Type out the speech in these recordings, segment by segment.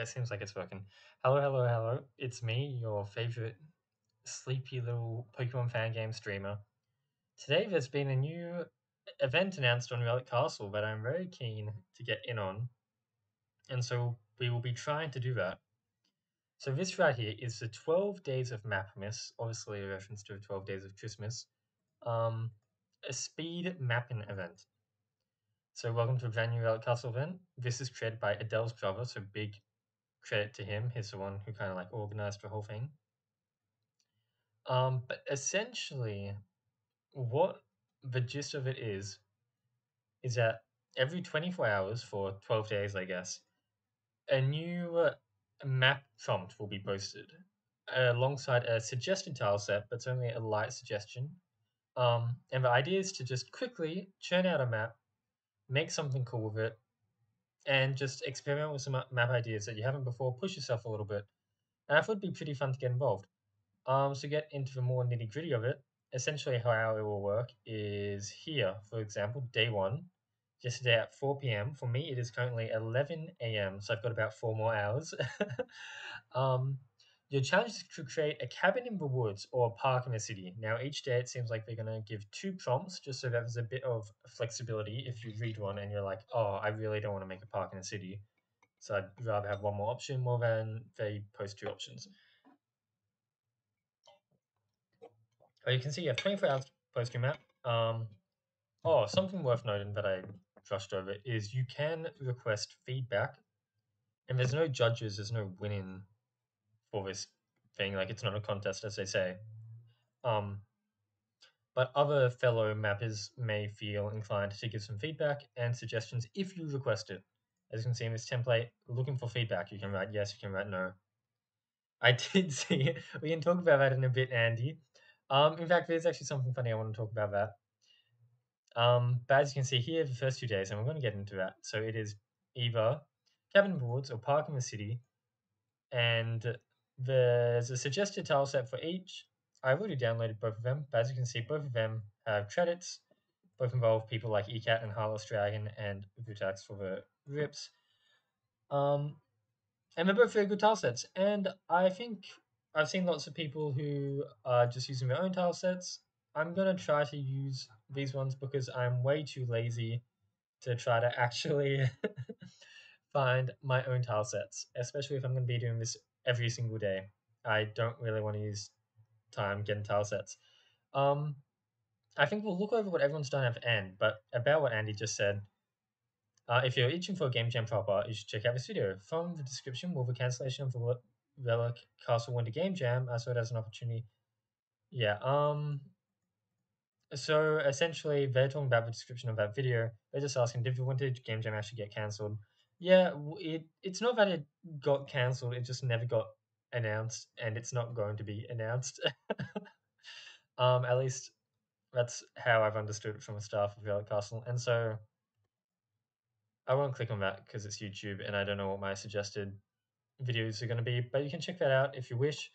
It seems like it's working. Hello, hello, hello. It's me, your favorite sleepy little Pokemon fan game streamer. Today there's been a new event announced on Relic Castle that I'm very keen to get in on. And so we will be trying to do that. So this right here is the 12 Days of Mapmas, obviously a reference to the 12 Days of Christmas, um, a speed mapping event. So welcome to a brand new Relic Castle event. This is created by Adele's brother, so big credit to him. He's the one who kind of like organized the whole thing. Um, but essentially, what the gist of it is, is that every 24 hours for 12 days, I guess, a new uh, map prompt will be posted alongside a suggested tile set, but it's only a light suggestion. Um, and the idea is to just quickly churn out a map, make something cool with it, and just experiment with some map ideas that you haven't before, push yourself a little bit. And I thought it'd be pretty fun to get involved. Um, so get into the more nitty gritty of it, essentially how it will work is here, for example, day one, yesterday at 4 p.m. For me, it is currently 11 a.m., so I've got about four more hours. um, your challenge is to create a cabin in the woods or a park in the city. Now, each day it seems like they're going to give two prompts just so that there's a bit of flexibility if you read one and you're like, oh, I really don't want to make a park in the city. So I'd rather have one more option more than they post two options. Oh, you can see you have 24 hours to post your map. Um, oh, something worth noting that I brushed over is you can request feedback, and there's no judges, there's no winning for this thing. Like it's not a contest, as they say. Um, but other fellow mappers may feel inclined to give some feedback and suggestions if you request it. As you can see in this template, looking for feedback, you can write yes, you can write no. I did see, it. we can talk about that in a bit, Andy. Um, in fact, there's actually something funny I want to talk about that. Um, but as you can see here, the first two days, and we're going to get into that. So it is either cabin boards or park in the city, and there's a suggested tile set for each. I've already downloaded both of them, but as you can see, both of them have credits. Both involve people like ECAT and Heartless Dragon and Vutax for the rips. Um, and they're both very good tile sets. And I think I've seen lots of people who are just using their own tile sets. I'm gonna try to use these ones because I'm way too lazy to try to actually find my own tile sets, especially if I'm gonna be doing this every single day. I don't really want to use time getting tile sets. Um, I think we'll look over what everyone's done at end, but about what Andy just said, uh, if you're itching for a game jam proper, you should check out this video. From the description will the cancellation of the Relic Castle Winter Game Jam. I saw it as an opportunity. Yeah. Um. So essentially, they're talking about the description of that video. They're just asking, did the Winter Game Jam actually get cancelled? Yeah, it it's not that it got cancelled. It just never got announced, and it's not going to be announced. um, at least that's how I've understood it from the staff of Relic Castle, and so I won't click on that because it's YouTube, and I don't know what my suggested videos are going to be, but you can check that out if you wish.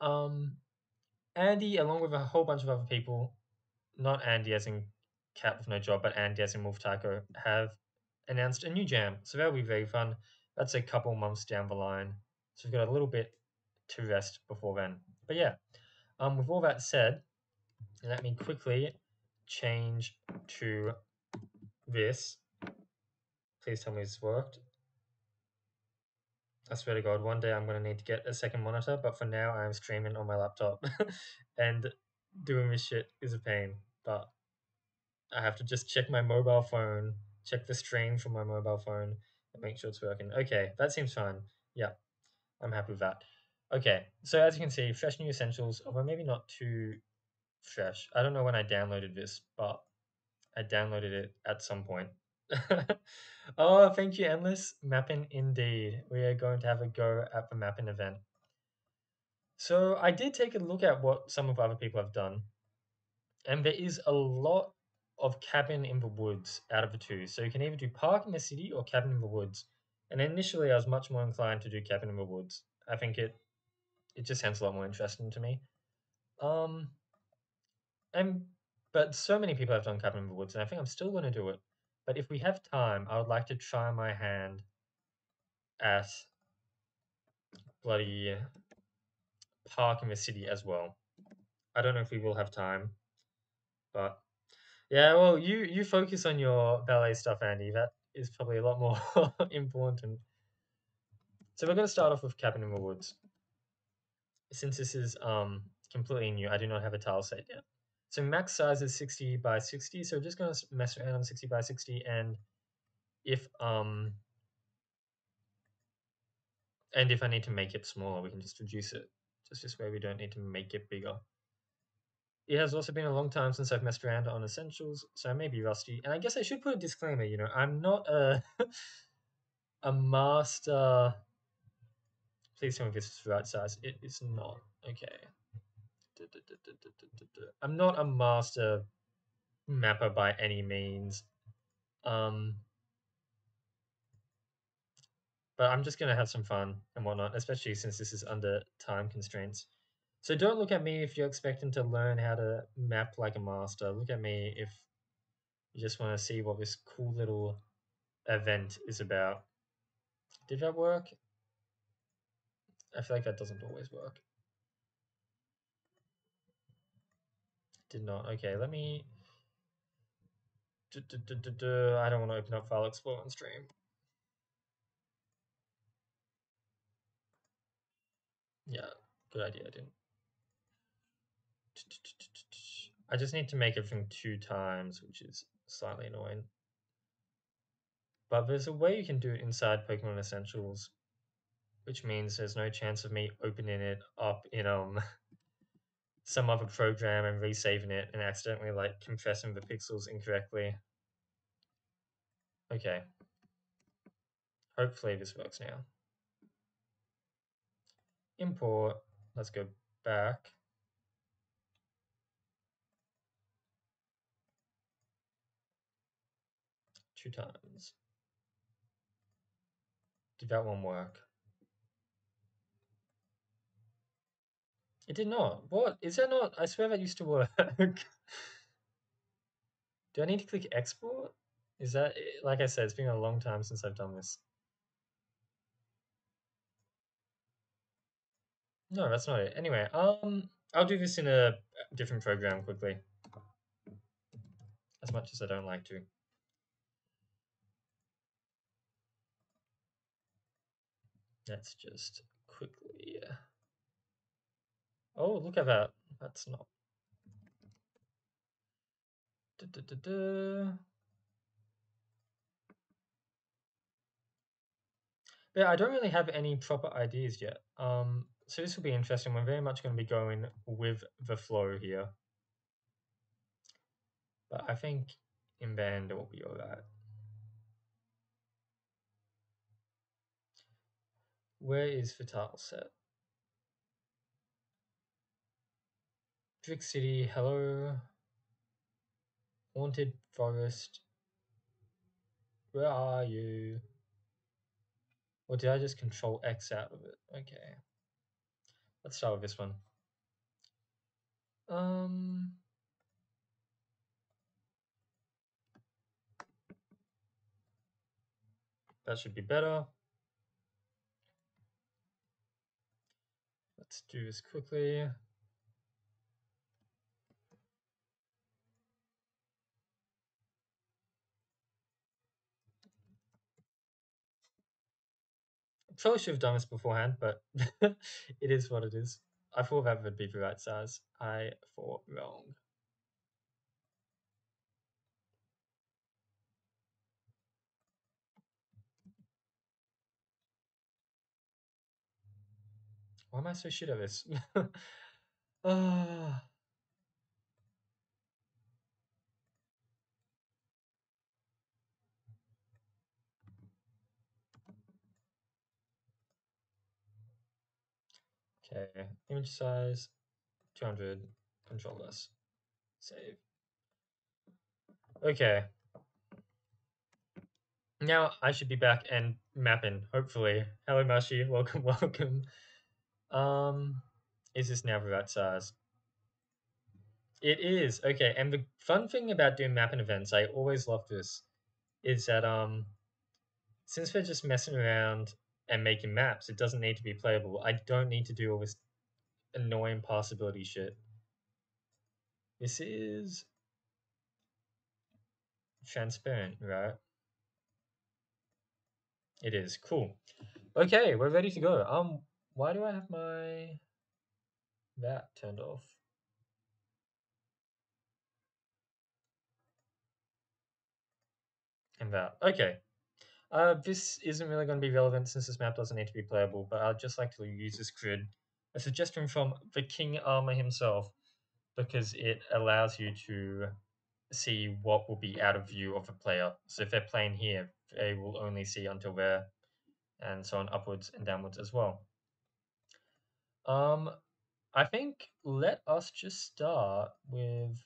Um, Andy, along with a whole bunch of other people, not Andy as in Cat with no job, but Andy as in Wolf Taco, have announced a new jam. So that'll be very fun. That's a couple months down the line. So we've got a little bit to rest before then. But yeah, um, with all that said, let me quickly change to this. Please tell me it's worked. I swear to God, one day I'm going to need to get a second monitor, but for now I'm streaming on my laptop. and doing this shit is a pain, but I have to just check my mobile phone check the stream from my mobile phone and make sure it's working. Okay, that seems fine. Yeah, I'm happy with that. Okay, so as you can see, fresh new essentials, although maybe not too fresh. I don't know when I downloaded this, but I downloaded it at some point. oh, thank you, Endless. Mapping indeed. We are going to have a go at the mapping event. So I did take a look at what some of other people have done, and there is a lot of Cabin in the Woods out of the two. So you can either do Park in the City or Cabin in the Woods. And initially, I was much more inclined to do Cabin in the Woods. I think it it just sounds a lot more interesting to me. Um, and but so many people have done Cabin in the Woods, and I think I'm still going to do it. But if we have time, I would like to try my hand at bloody park in the city as well. I don't know if we will have time, but yeah, well, you you focus on your ballet stuff, Andy. That is probably a lot more important. So we're going to start off with Cabin in the Woods. Since this is um completely new, I do not have a tile set yet. So max size is 60 by 60, so we're just going to mess around on 60 by 60, and if um and if I need to make it smaller, we can just reduce it. Just this way we don't need to make it bigger. It has also been a long time since I've messed around on essentials, so I may be rusty. And I guess I should put a disclaimer, you know, I'm not a a master. Please tell me this is the right size. It is not. Okay. I'm not a master mapper by any means. Um, but I'm just going to have some fun and whatnot, especially since this is under time constraints. So don't look at me if you're expecting to learn how to map like a master. Look at me if you just want to see what this cool little event is about. Did that work? I feel like that doesn't always work. Did not. Okay, let me... I don't want to open up File Explorer on stream. Yeah, good idea. I didn't. I just need to make everything two times, which is slightly annoying. But there's a way you can do it inside Pokemon Essentials, which means there's no chance of me opening it up in um some other program and resaving it and accidentally like compressing the pixels incorrectly. Okay. Hopefully this works now. Import, let's go back. Two times. Did that one work? It did not. What? Is that not? I swear that used to work. Do I need to click export? Is that, like I said, it's been a long time since I've done this. No, that's not it. Anyway, um, I'll do this in a different program quickly. As much as I don't like to. Let's just quickly. Oh, look at that. That's not. Da, da, da, yeah, I don't really have any proper ideas yet. Um, so this will be interesting. We're very much going to be going with the flow here. But I think in band it will be alright. Where is tile set? Brick City, hello. Haunted Forest. Where are you? Or did I just control X out of it? Okay. Let's start with this one. Um, that should be better. Let's do this quickly. probably should have done this beforehand, but it is what it is. I thought that would be the right size. I thought wrong. Why am I so shit at this? uh... Okay, image size 200, control S, save. Okay. Now I should be back and mapping, hopefully. Hello Mashi, welcome, welcome. Um, is this now right size? It is, okay, and the fun thing about doing mapping events, I always love this, is that um, since we're just messing around and making maps. It doesn't need to be playable. I don't need to do all this annoying possibility shit. This is transparent, right? It is. Cool. Okay, we're ready to go. Um, why do I have my that turned off? And that. Okay. Uh, this isn't really going to be relevant since this map doesn't need to be playable, but I'd just like to use this grid. A suggestion from the King Armor himself, because it allows you to see what will be out of view of a player. So if they're playing here, they will only see until there, and so on upwards and downwards as well. Um, I think let us just start with.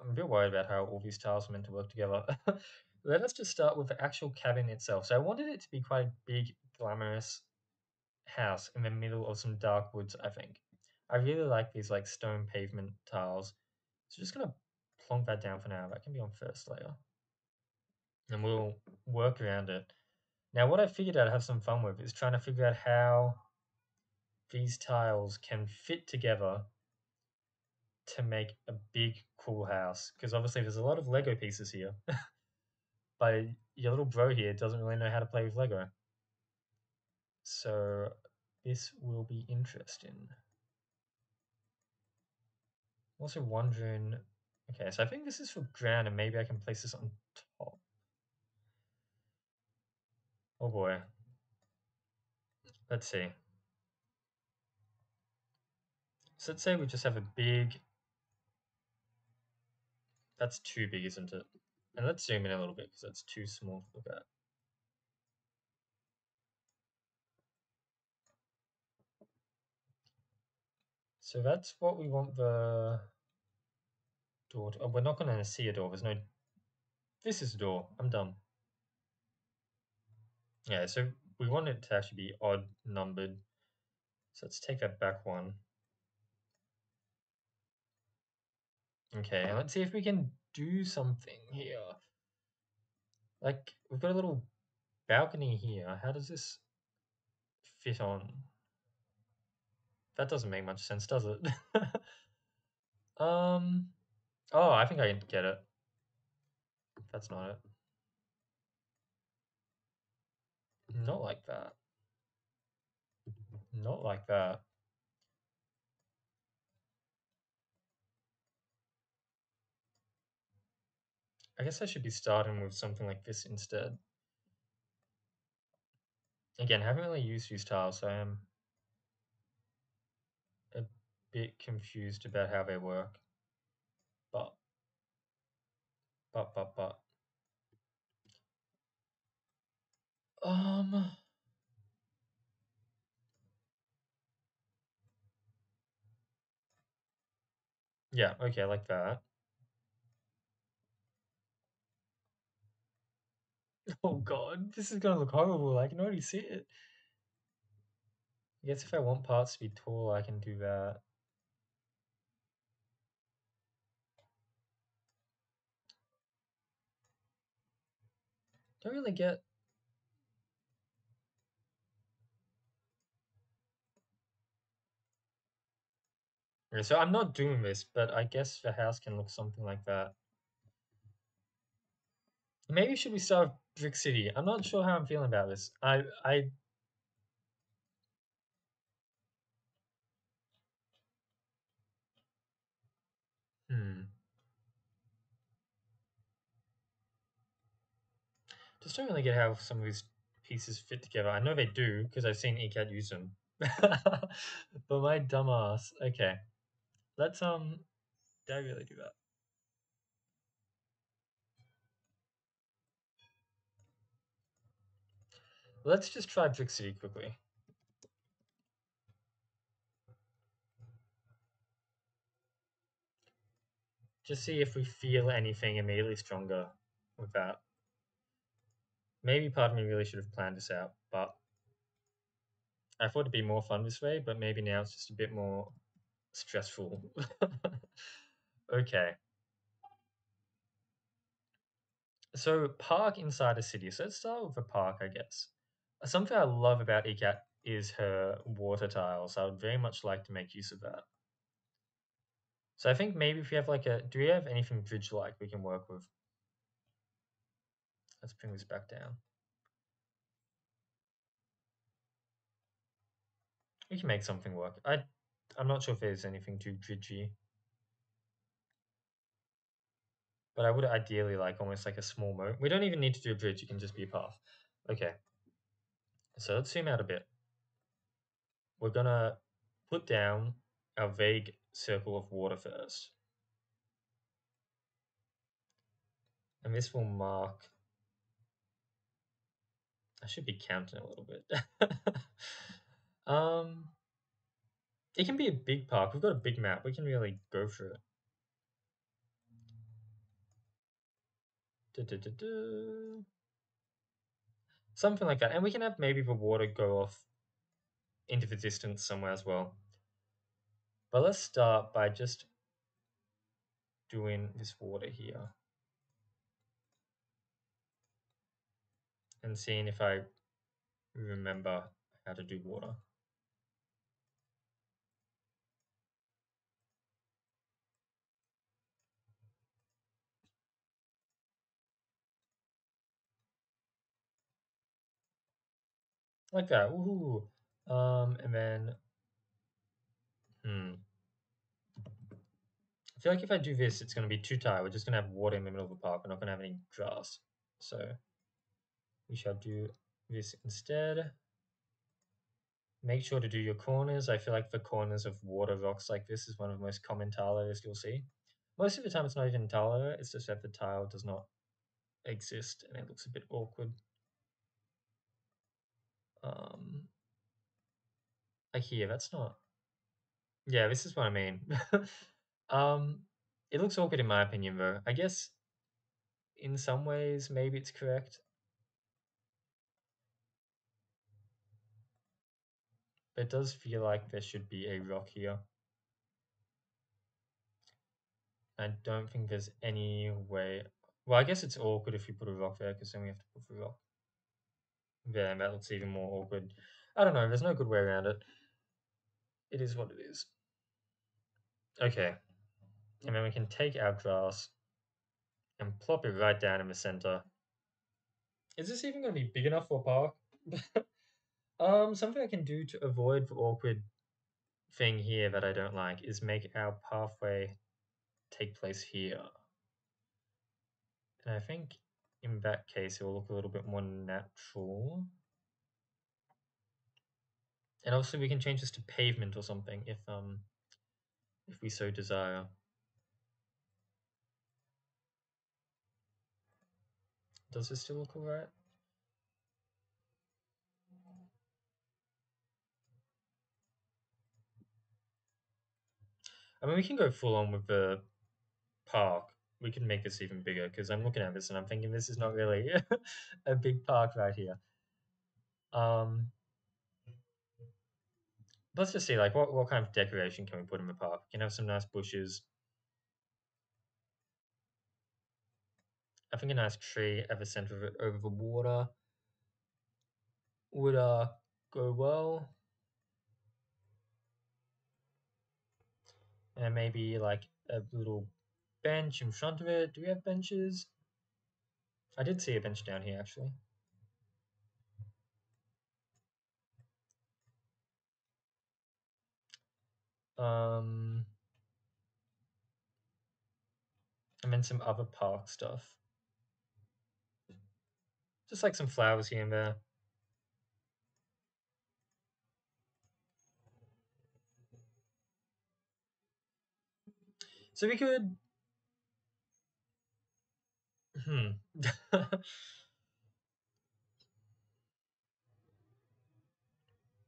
I'm a bit worried about how all these tiles are meant to work together. let us just start with the actual cabin itself. So I wanted it to be quite a big, glamorous house in the middle of some dark woods, I think. I really like these like stone pavement tiles. So just gonna plonk that down for now. That can be on first layer. And we'll work around it. Now what I figured I'd have some fun with is trying to figure out how these tiles can fit together to make a big cool house. Because obviously there's a lot of Lego pieces here. but your little bro here doesn't really know how to play with Lego. So this will be interesting. Also wondering, okay, so I think this is for ground and maybe I can place this on top. Oh boy. Let's see. So let's say we just have a big, that's too big, isn't it? And let's zoom in a little bit because that's too small to look at. So that's what we want the door to, oh, we're not going to see a door. There's no, this is a door. I'm done. Yeah, so we want it to actually be odd numbered. So let's take that back one. Okay, and let's see if we can do something here. Like, we've got a little balcony here. How does this fit on? That doesn't make much sense, does it? um. Oh, I think I can get it. That's not it. Not like that. Not like that. I guess I should be starting with something like this instead. Again, I haven't really used these tiles, so I am a bit confused about how they work. But, but, but, but. Um. Yeah, okay, I like that. Oh god, this is gonna look horrible. I can already see it. I guess if I want parts to be tall, I can do that. Don't really get Okay, so I'm not doing this, but I guess the house can look something like that. Maybe should we start with Brick City? I'm not sure how I'm feeling about this. I I hmm. Just don't really get how some of these pieces fit together. I know they do because I've seen ECAT use them. but my dumbass. Okay. Let's um did I really do that? Let's just try City quickly. Just see if we feel anything immediately stronger with that. Maybe part of me really should have planned this out, but I thought it'd be more fun this way, but maybe now it's just a bit more stressful. okay. so park inside a city. So let's start with a park, I guess. Something I love about ECAT is her water tiles. I would very much like to make use of that. So I think maybe if we have like a, do we have anything bridge-like we can work with? Let's bring this back down. We can make something work. I, I'm not sure if there's anything too bridgy. But I would ideally like almost like a small moat. We don't even need to do a bridge, it can just be a path. Okay. So let's zoom out a bit. We're gonna put down our vague circle of water first. And this will mark I should be counting a little bit. um, it can be a big park. We've got a big map. We can really go through it. Something like that. And we can have maybe the water go off into the distance somewhere as well. But let's start by just doing this water here. And seeing if I remember how to do water. Like that. Woohoo. Um, and then, hmm. I feel like if I do this, it's going to be too tight. We're just going to have water in the middle of the park. We're not going to have any grass. So we shall do this instead. Make sure to do your corners. I feel like the corners of water rocks like this is one of the most common tile layers you'll see. Most of the time it's not even tile it's just that the tile does not exist and it looks a bit awkward. Um, I hear that's not. Yeah, this is what I mean. um, it looks awkward in my opinion, though. I guess in some ways maybe it's correct. It does feel like there should be a rock here. I don't think there's any way. Well, I guess it's awkward if you put a rock there because then we have to put the rock and that looks even more awkward. I don't know. There's no good way around it. It is what it is. Okay. And then we can take our grass and plop it right down in the center. Is this even going to be big enough for a park? Um, something I can do to avoid the awkward thing here that I don't like is make our pathway take place here. And I think in that case it will look a little bit more natural. And also we can change this to pavement or something if um if we so desire. Does this still look alright? I mean, we can go full on with the park. We can make this even bigger because I'm looking at this and I'm thinking this is not really a big park right here. Um, let's just see, like, what, what kind of decoration can we put in the park? We can have some nice bushes. I think a nice tree at the center of it over the water would uh, go well. and maybe like a little bench in front of it. Do we have benches? I did see a bench down here actually. Um, and then some other park stuff. Just like some flowers here and there. So we could. Hmm.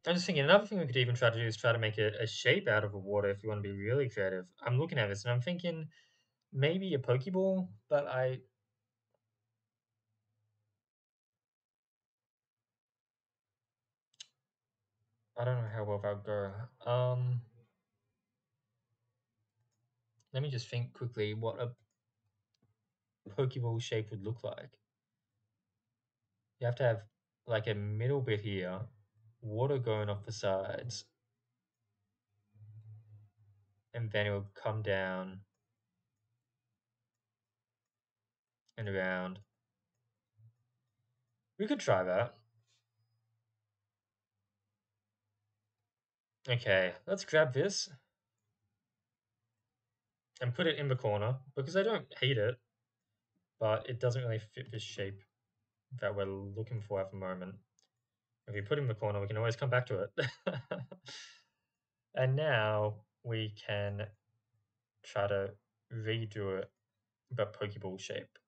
I'm just thinking another thing we could even try to do is try to make a, a shape out of the water if you want to be really creative. I'm looking at this and I'm thinking maybe a Pokeball, but I I don't know how well that would go. Um let me just think quickly what a Pokeball shape would look like. You have to have like a middle bit here, water going off the sides, and then it will come down and around. We could try that. Okay, let's grab this and put it in the corner because I don't hate it, but it doesn't really fit this shape that we're looking for at the moment. If we put it in the corner, we can always come back to it. and now we can try to redo it, but Pokeball shape.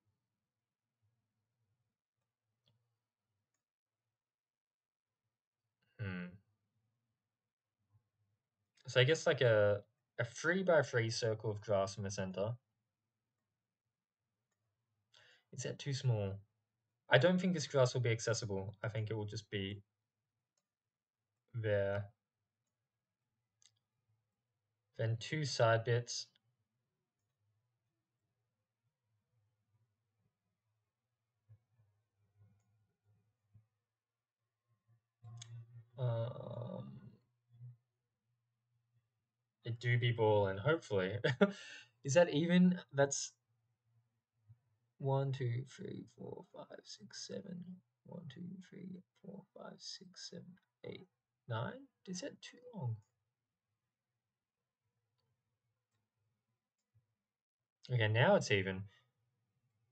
Hmm. So I guess like a a three by three circle of grass in the center. Is that too small? I don't think this grass will be accessible. I think it will just be there. Then two side bits. Um, a doobie ball and hopefully is that even that's one two three four five six seven. One two three four five six seven eight nine. Is that too long? Okay now it's even.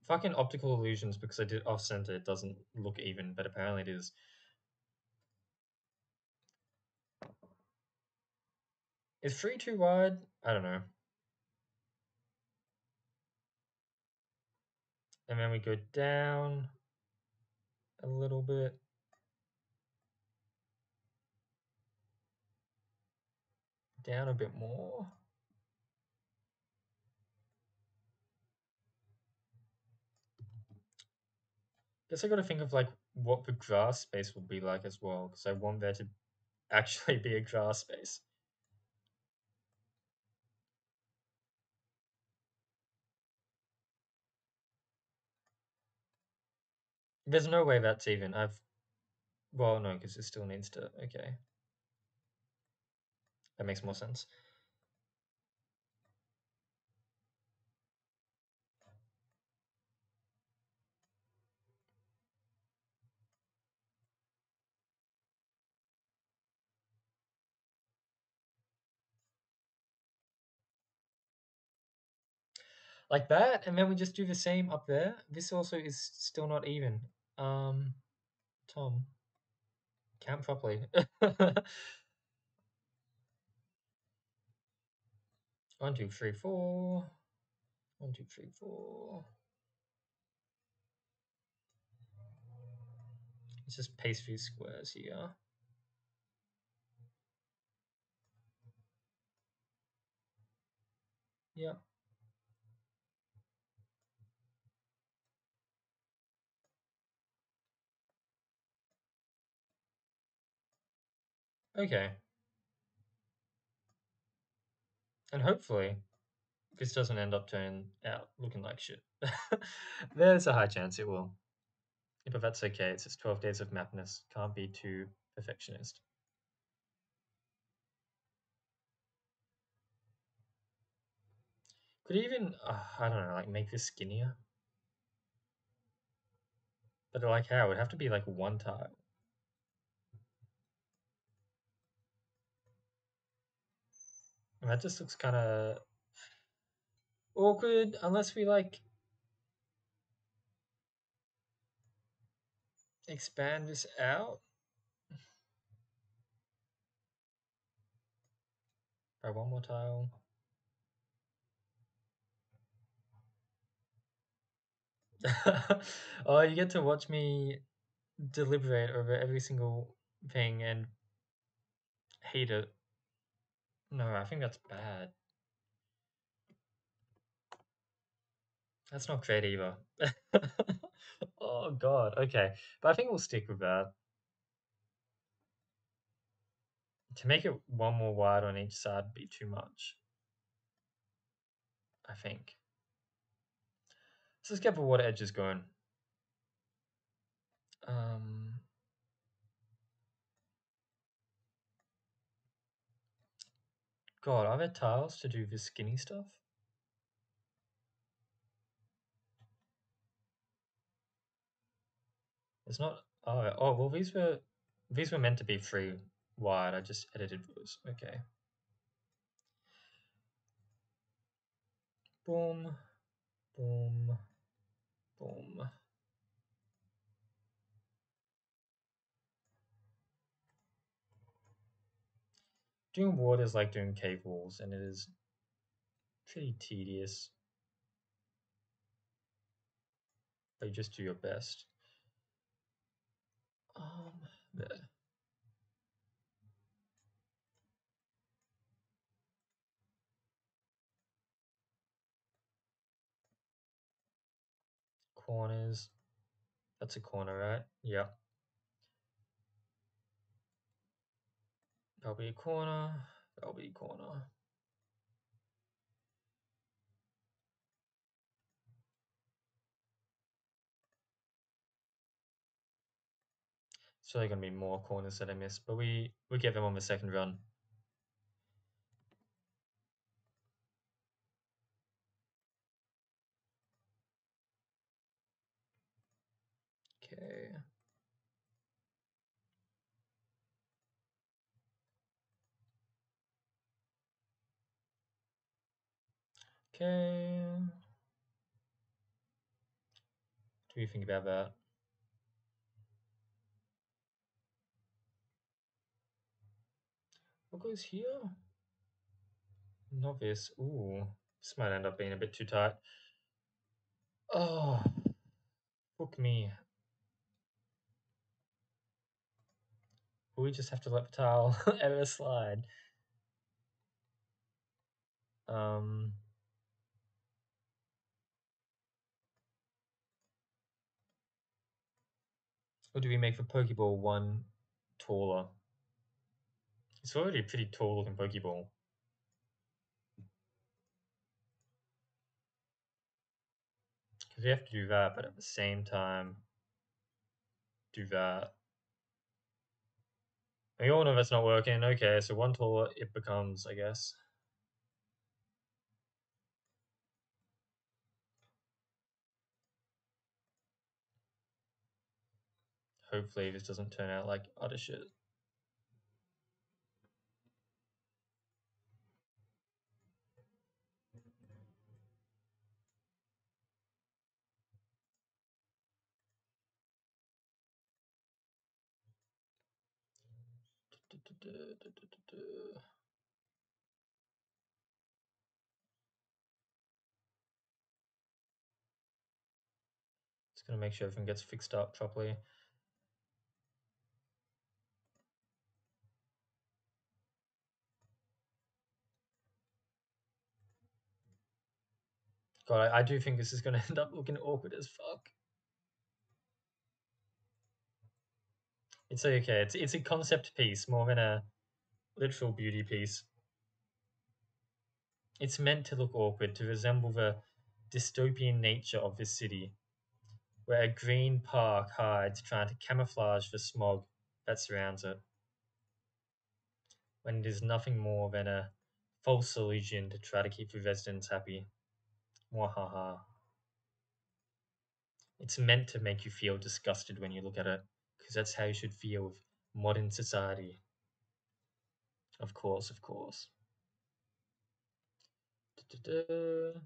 Fucking optical illusions because i did off center it doesn't look even but apparently it is. Is three too wide? I don't know. And then we go down a little bit. Down a bit more. Guess I got to think of like what the grass space will be like as well, because I want there to actually be a grass space. There's no way that's even. I've. Well, no, because it still needs to. Okay. That makes more sense. Like that, and then we just do the same up there. This also is still not even. Um, Tom, count properly. One, two, three, four. One, two, three, four. Let's just paste these squares here. Yep. Okay. And hopefully, this doesn't end up turning out looking like shit. There's a high chance it will. But that's okay, it's just 12 days of madness. Can't be too perfectionist. Could even, uh, I don't know, like make this skinnier? But like how? It would have to be like one tile. And that just looks kind of awkward unless we like expand this out. Try one more tile. oh, you get to watch me deliberate over every single thing and hate it. No, I think that's bad. That's not great either. oh god, okay. But I think we'll stick with that. To make it one more wide on each side would be too much. I think. So let's get the water edges going. Um, God, are there tiles to do this skinny stuff? It's not. Oh, oh well, these were these were meant to be free wide. I just edited those. Okay. Boom, boom, boom. Doing water is like doing cave walls, and it is pretty tedious. But you just do your best. Um, there. Corners. That's a corner, right? Yeah. That'll be a corner. That'll be a corner. It's really going to be more corners that I missed, but we, we get them on the second run. Okay. Okay. What do you think about that? What goes here? This. Ooh, this might end up being a bit too tight. Oh, book me. We just have to let the towel ever slide. Um, or do we make the Pokeball one taller? It's already a pretty tall looking Pokeball. Because we have to do that, but at the same time, do that. We all know that's not working. Okay, so one taller it becomes, I guess. Hopefully this doesn't turn out like utter shit. Just gonna make sure everything gets fixed up properly. God, I, I do think this is gonna end up looking awkward as fuck. It's okay. It's it's a concept piece more than a literal beauty piece. It's meant to look awkward to resemble the dystopian nature of this city, where a green park hides trying to camouflage the smog that surrounds it, when it is nothing more than a false illusion to try to keep the residents happy. Mwahaha. It's meant to make you feel disgusted when you look at it, because that's how you should feel with modern society. Of course, of course. Du-du-du.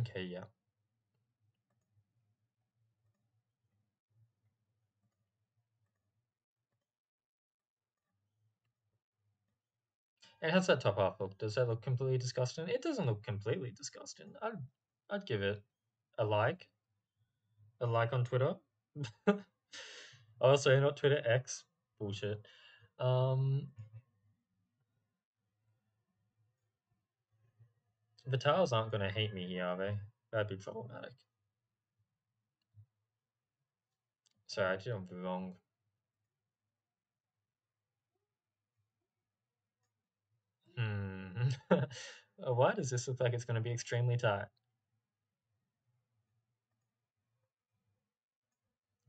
Okay, yeah. And how's that top half look? Does that look completely disgusting? It doesn't look completely disgusting. I'd I'd give it a like. A like on Twitter. sorry, not Twitter X. Bullshit. Um The tiles aren't gonna hate me here, are they? That'd be problematic. Sorry, I did it wrong. Hmm. Why does this look like it's going to be extremely tight?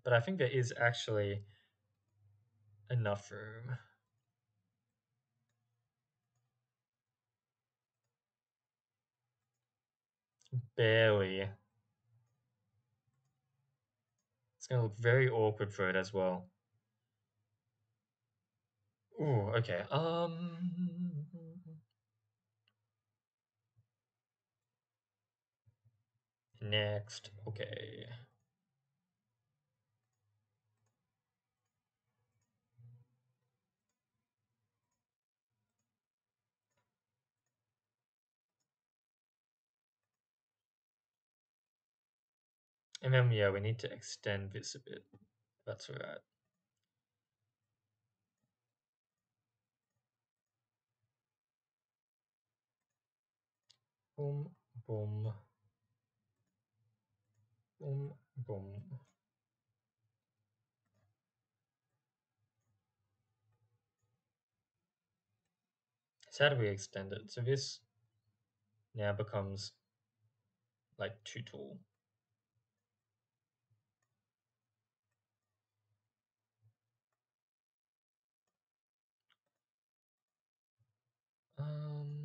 But I think there is actually enough room. Barely. It's going to look very awkward for it as well. Ooh, okay. Um. Next. Okay. And then, yeah, we need to extend this a bit. That's alright. Boom, boom. Boom. So how do we extend it? So this now becomes like too tall. Um,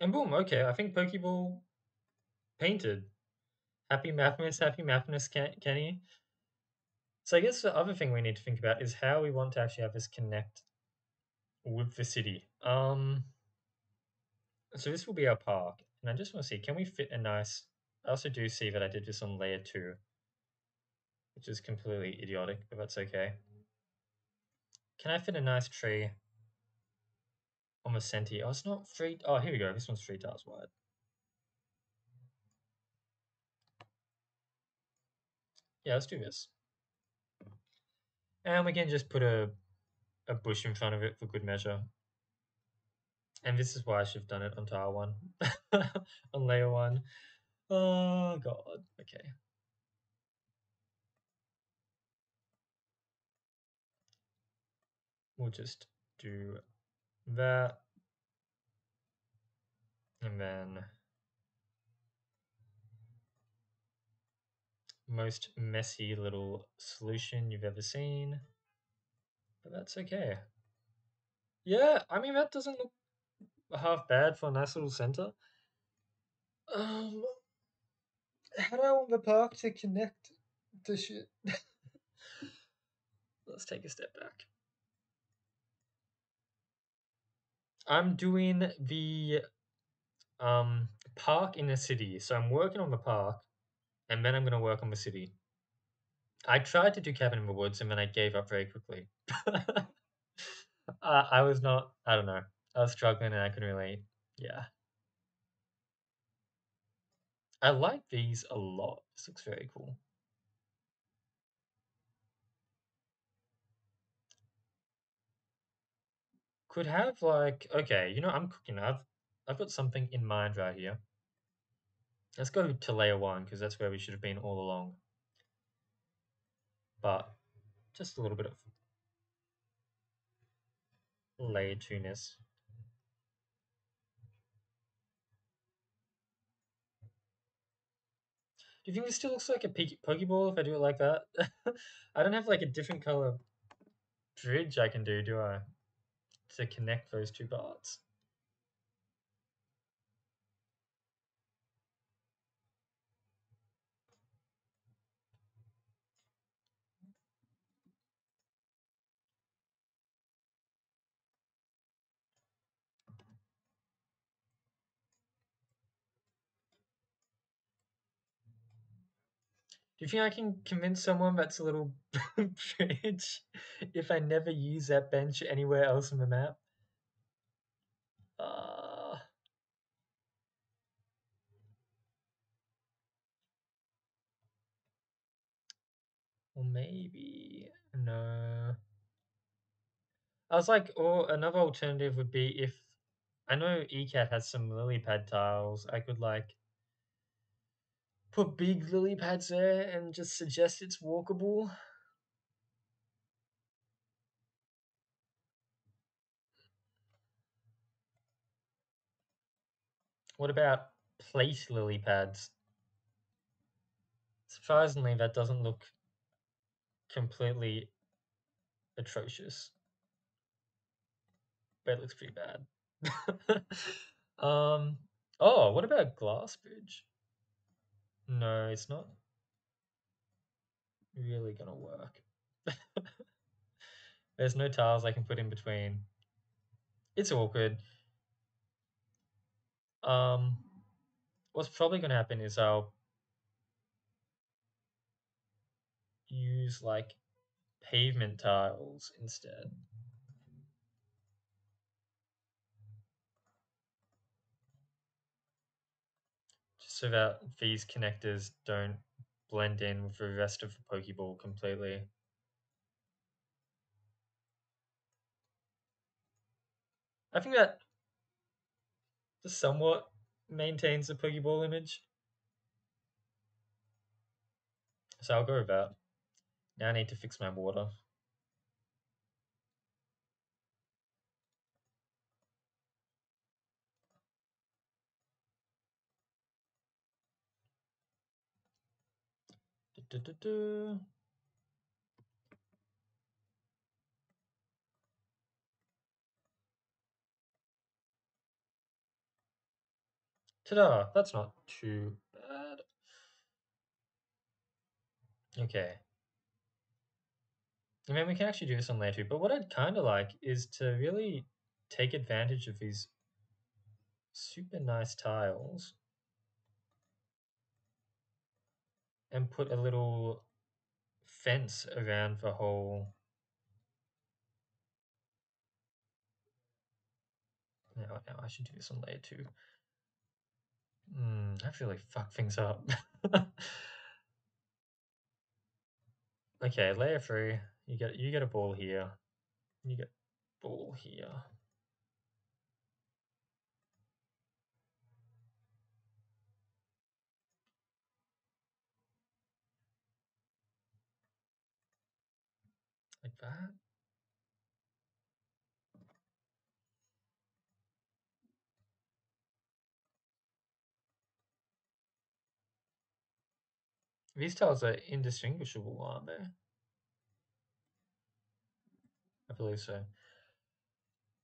and boom, okay, I think Pokeball painted. Happy Mapmas, happy Mapmas, Kenny. So I guess the other thing we need to think about is how we want to actually have this connect with the city. Um, so this will be our park, and I just want to see, can we fit a nice... I also do see that I did this on layer 2, which is completely idiotic, but that's okay. Can I fit a nice tree the centi? Oh, it's not three... Oh, here we go. This one's three tiles wide. Yeah, let's do this. And we can just put a, a bush in front of it for good measure. And this is why I should have done it on tile 1. on layer 1. Oh, God. Okay. We'll just do that. And then most messy little solution you've ever seen. But that's okay. Yeah, I mean, that doesn't look half bad for a nice little center. Um, how do I want the park to connect to shit? Let's take a step back. I'm doing the um park in the city. So I'm working on the park and then I'm going to work on the city. I tried to do Cabin in the Woods and then I gave up very quickly. uh, I was not, I don't know. I was struggling and I couldn't really, yeah. I like these a lot. This looks very cool. Could have like, okay, you know, I'm cooking. I've, I've got something in mind right here. Let's go to layer one because that's where we should have been all along. But just a little bit of layer two-ness. Do you think this still looks like a Pokeball if I do it like that? I don't have like a different color bridge I can do, do I? To connect those two parts. Do you think I can convince someone that's a little Bench. if I never use that bench anywhere else in the map? Uh, or maybe no. I was like, or another alternative would be if I know Ekat has some lily pad tiles. I could like put big lily pads there and just suggest it's walkable. What about plate lily pads? Surprisingly, that doesn't look completely atrocious. But it looks pretty bad. um, oh, what about glass bridge? No, it's not really gonna work. There's no tiles I can put in between. It's awkward. Um, what's probably gonna happen is I'll use like pavement tiles instead. Just so that these connectors don't blend in with the rest of the Pokeball completely. I think that somewhat maintains the Pokeball image. So I'll go with that. Now I need to fix my water. Ta-da! That's not too bad. Okay. I mean, we can actually do this on layer 2, but what I'd kind of like is to really take advantage of these super nice tiles and put a little fence around the whole now, now I should do this on layer 2. Hmm, I really fuck things up. okay, layer 3. You get you get a ball here. You get ball here. Like that. These tiles are indistinguishable, aren't they? I believe so.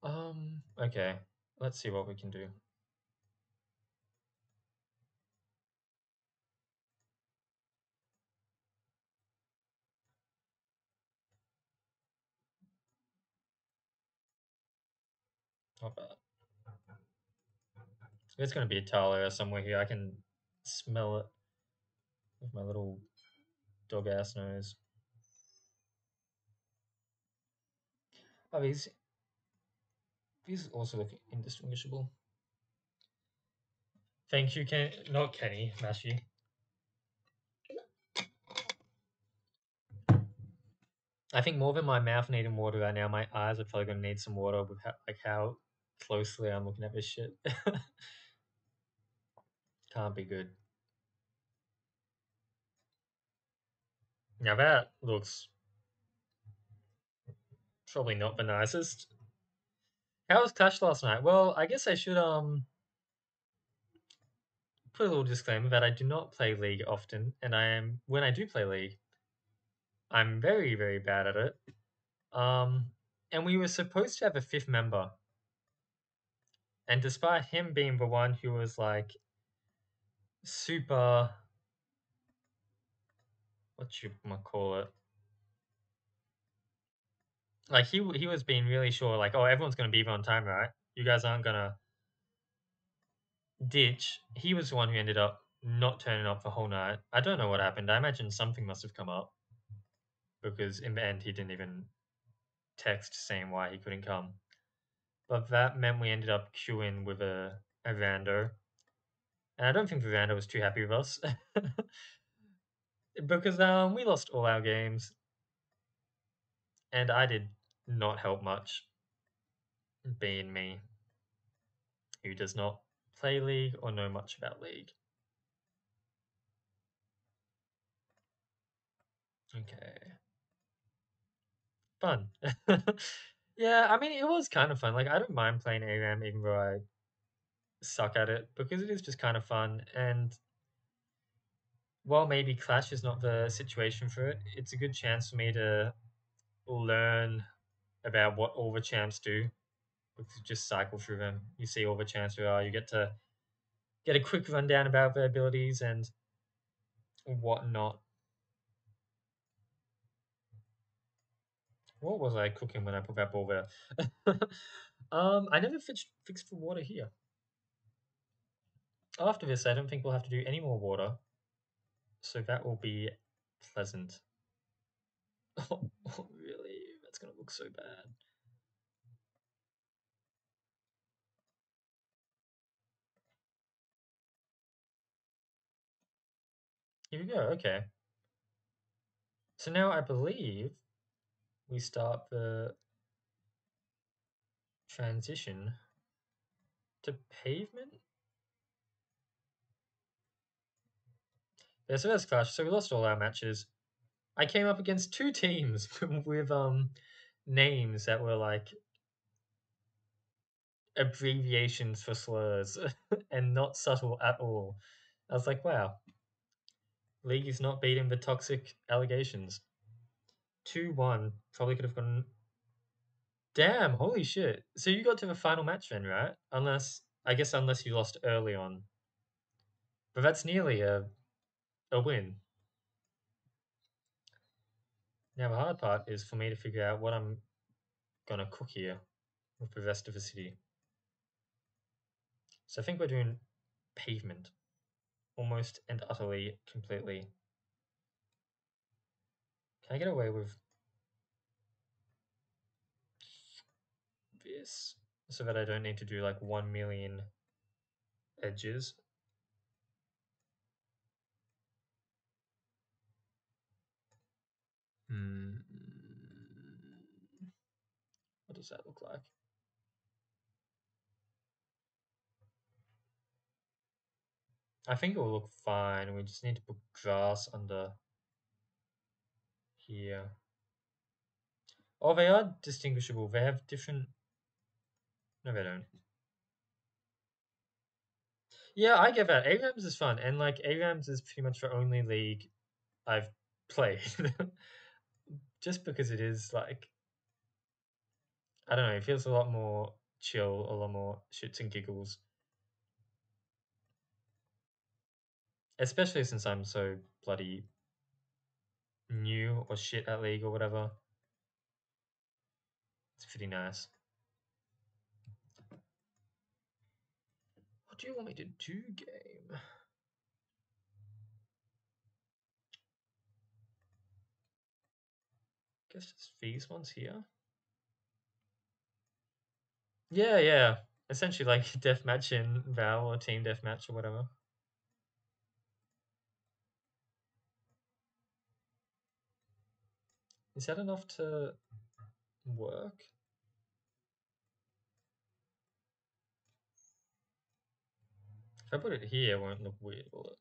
Um, okay. Let's see what we can do. There's going to be a tile somewhere here. I can smell it with my little dog ass nose. Oh, these these also look indistinguishable. Thank you, Ken. Not Kenny, Mashi. I think more than my mouth needing water right now, my eyes are probably going to need some water with how, like how closely I'm looking at this shit. Can't be good. Now that looks probably not the nicest. How was Clash last night? Well, I guess I should um put a little disclaimer that I do not play League often, and I am when I do play League, I'm very very bad at it. Um, and we were supposed to have a fifth member, and despite him being the one who was like super, what you might call it, like he he was being really sure, like, oh, everyone's gonna be there on time, right? You guys aren't gonna ditch. He was the one who ended up not turning up the whole night. I don't know what happened. I imagine something must have come up because in the end he didn't even text saying why he couldn't come. But that meant we ended up queuing with a, a. And I don't think the was too happy with us. because um we lost all our games, and I did not help much. Being me, who does not play League or know much about League. Okay. Fun. yeah, I mean, it was kind of fun. Like, I don't mind playing ARAM even though I suck at it because it is just kind of fun. And while maybe Clash is not the situation for it, it's a good chance for me to learn about what all the champs do. Just cycle through them. You see all the champs there are. You get to get a quick rundown about their abilities and whatnot. What was I cooking when I put that ball there? um, I never fixed, fixed the water here. After this, I don't think we'll have to do any more water. So that will be pleasant. Oh, really? That's going to look so bad. Here we go, okay. So now I believe we start the transition to pavement. So that's Clash. So we lost all our matches. I came up against two teams with um names that were like abbreviations for slurs and not subtle at all. I was like, wow, League is not beating the toxic allegations. 2 1 probably could have gone. Damn, holy shit. So you got to the final match then, right? Unless, I guess, unless you lost early on. But that's nearly a, Oh, a win. Now, the hard part is for me to figure out what I'm gonna cook here with the rest of the city. So I think we're doing pavement almost and utterly, completely. Can I get away with this so that I don't need to do like 1 million edges? Hmm. What does that look like? I think it will look fine. We just need to put grass under here. Oh, they are distinguishable. They have different... No, they don't. Yeah, I get that. ARAMS is fun, and like ARAMS is pretty much the only league I've played. Just because it is like I don't know, it feels a lot more chill, a lot more shits and giggles. Especially since I'm so bloody new or shit at League or whatever. It's pretty nice. What do you want me to do, game? Guess just these ones here. Yeah, yeah. Essentially like deathmatch in Val or team deathmatch or whatever. Is that enough to work? If I put it here, it won't look weird, will it?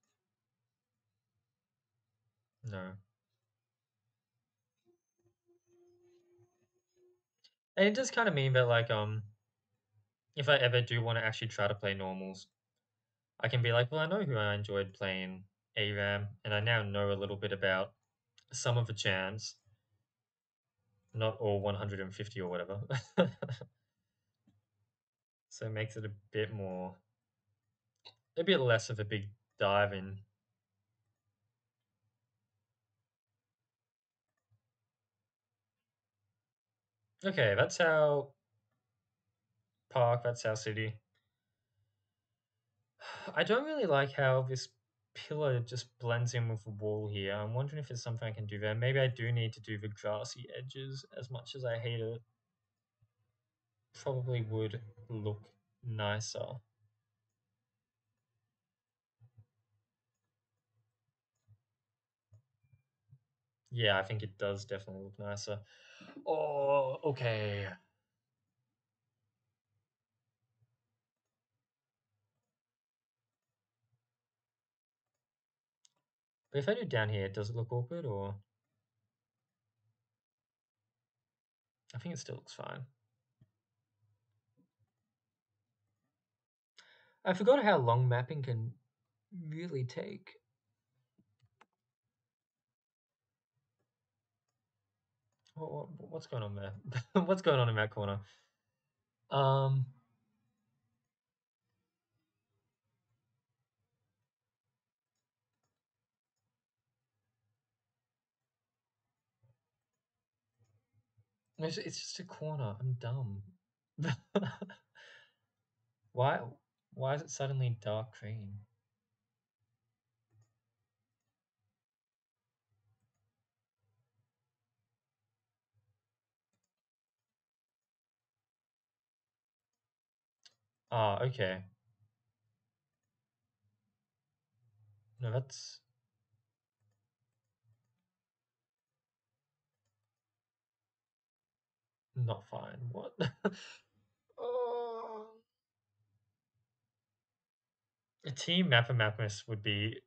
No. And it does kind of mean that, like, um, if I ever do want to actually try to play normals, I can be like, well, I know who I enjoyed playing ARAM, and I now know a little bit about some of the champs. Not all 150 or whatever. so it makes it a bit more, a bit less of a big dive in. Okay, that's how park, that's our city. I don't really like how this pillar just blends in with the wall here. I'm wondering if there's something I can do there. Maybe I do need to do the grassy edges as much as I hate it. Probably would look nicer. Yeah, I think it does definitely look nicer. Oh, okay. But if I do down here, does it look awkward or? I think it still looks fine. I forgot how long mapping can really take. What, what, what's going on there? what's going on in that corner? Um, it's, it's just a corner. I'm dumb. why? Why is it suddenly dark green? Ah, okay. No, that's not fine. What? oh. A team Mathemathmus would be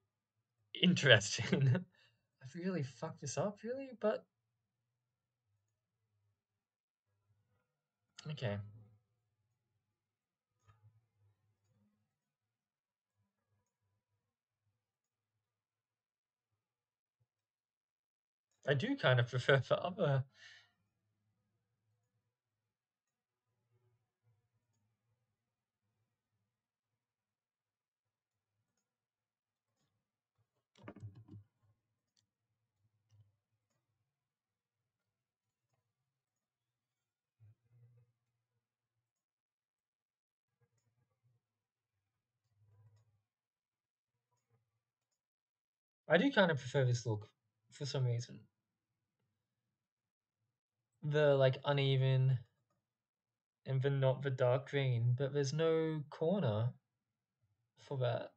interesting. I've really fucked this up, really, but okay. I do kind of prefer for other. I do kind of prefer this look for some reason. The like uneven and the not the dark green, but there's no corner for that.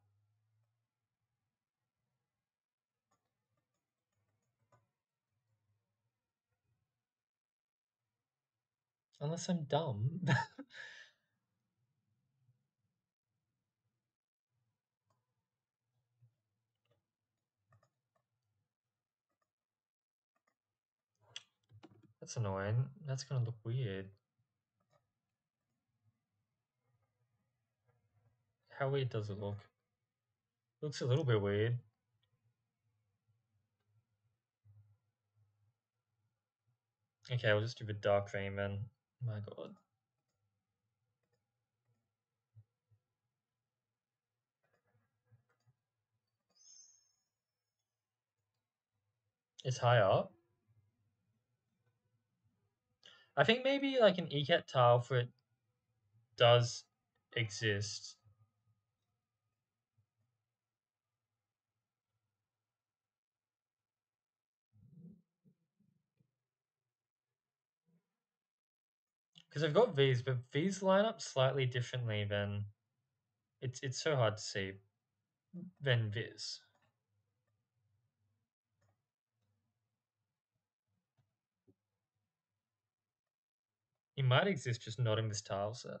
Unless I'm dumb. That's annoying. That's gonna look weird. How weird does it look? Looks a little bit weird. Okay, we'll just do the dark green then. My god. It's high up. I think maybe like an Ekat tile for it does exist. Because I've got these, but these line up slightly differently than it's it's so hard to see than this. It might exist just not in this tile set.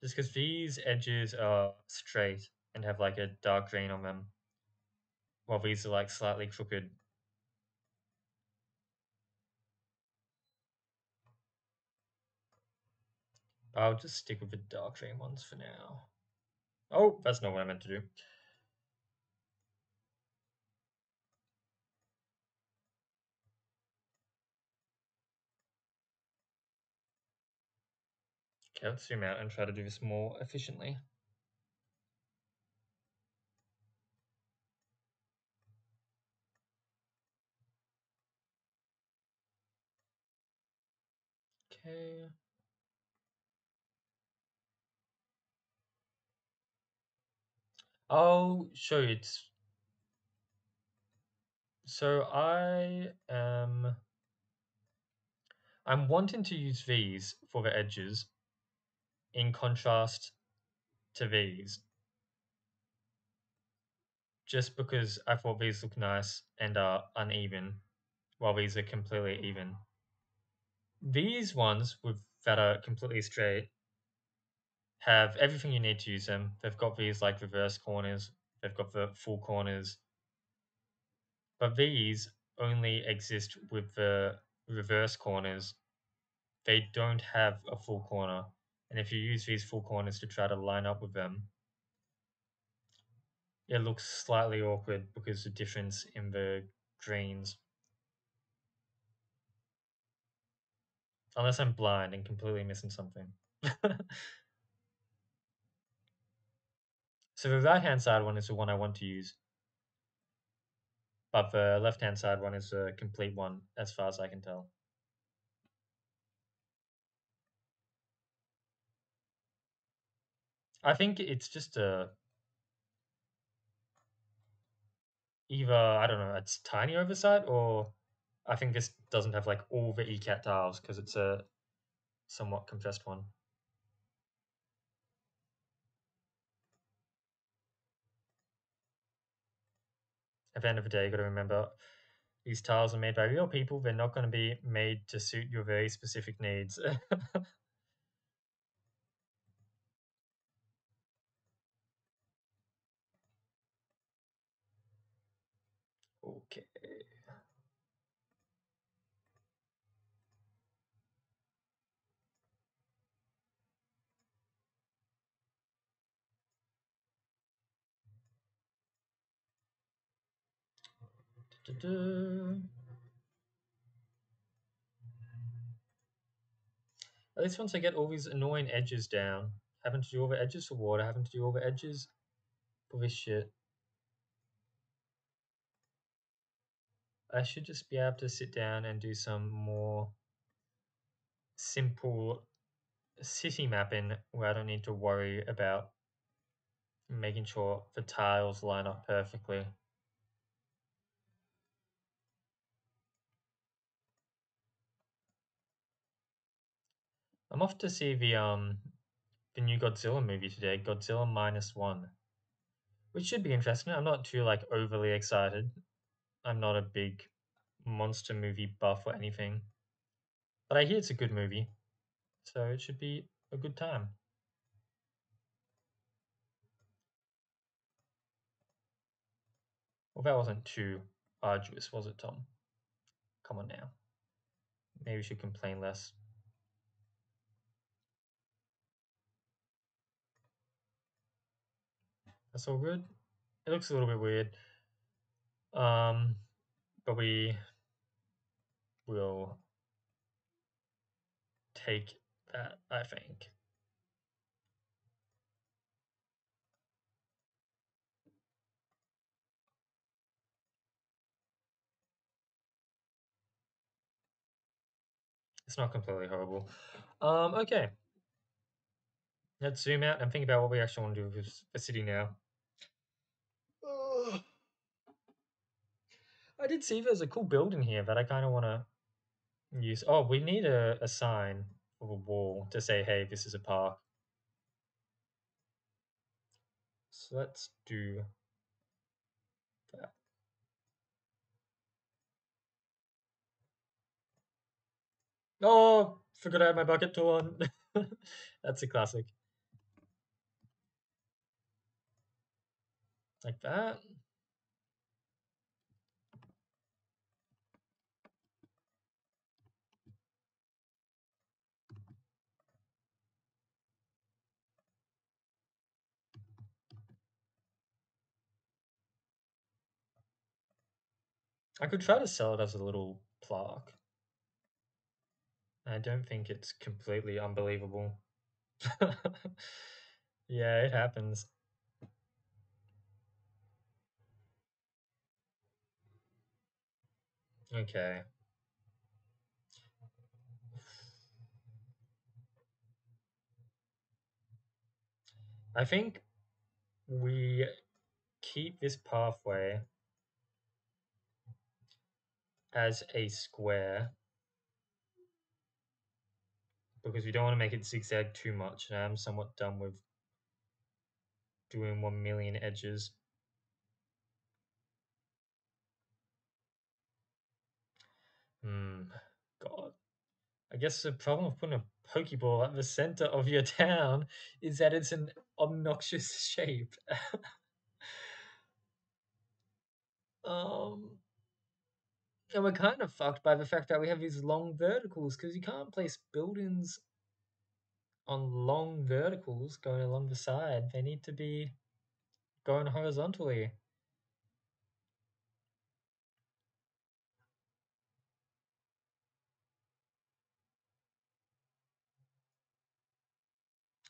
Just because these edges are straight and have like a dark green on them, while these are like slightly crooked. I'll just stick with the dark green ones for now. Oh, that's not what I meant to do. Let's zoom out and try to do this more efficiently. Okay. I'll show. It's so I am I'm wanting to use these for the edges in contrast to these. just because I thought these look nice and are uneven, while these are completely even. These ones with that are completely straight have everything you need to use them. They've got these like reverse corners, they've got the full corners. But these only exist with the reverse corners. They don't have a full corner. And if you use these full corners to try to line up with them, it looks slightly awkward because the difference in the greens. Unless I'm blind and completely missing something. so the right hand side one is the one I want to use. But the left hand side one is a complete one as far as I can tell. I think it's just a either I don't know, it's tiny oversight or I think this doesn't have like all the Ekat tiles because it's a somewhat compressed one. At the end of the day, you got to remember these tiles are made by real people. They're not going to be made to suit your very specific needs. okay. At least once I get all these annoying edges down, having to do all the edges for water, having to do all the edges for this shit. I should just be able to sit down and do some more simple city mapping where I don't need to worry about making sure the tiles line up perfectly. I'm off to see the um the new Godzilla movie today, Godzilla minus one, which should be interesting. I'm not too like overly excited. I'm not a big monster movie buff or anything, but I hear it's a good movie, so it should be a good time. Well, that wasn't too arduous, was it, Tom? Come on now. Maybe we should complain less. That's all good. It looks a little bit weird. Um, but we will take that, I think. It's not completely horrible. Um, okay. Let's zoom out and think about what we actually want to do with the city now. I did see there's a cool building here that I kind of want to use. Oh, we need a, a sign of a wall to say, hey, this is a park. So let's do that. Oh, forgot I had my bucket tool on. That's a classic. Like that. I could try to sell it as a little plaque. I don't think it's completely unbelievable. yeah, it happens. Okay. I think we keep this pathway as a square because we don't want to make it zigzag too much. And I'm somewhat done with doing 1 million edges. Hmm, God. I guess the problem of putting a Pokeball at the center of your town is that it's an obnoxious shape. um, and we're kind of fucked by the fact that we have these long verticals because you can't place buildings on long verticals going along the side. They need to be going horizontally.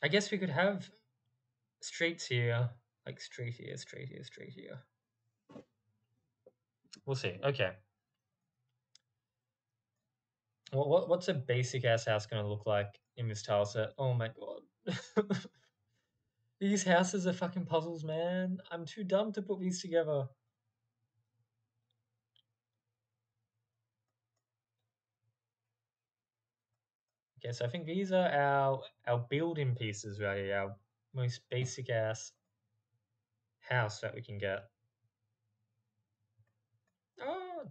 I guess we could have streets here, like straight here, straight here, straight here. We'll see. Okay. What, what what's a basic ass house gonna look like in this tile set? Oh my god. these houses are fucking puzzles, man. I'm too dumb to put these together. Okay, so I think these are our our building pieces right our most basic ass house that we can get. Oh,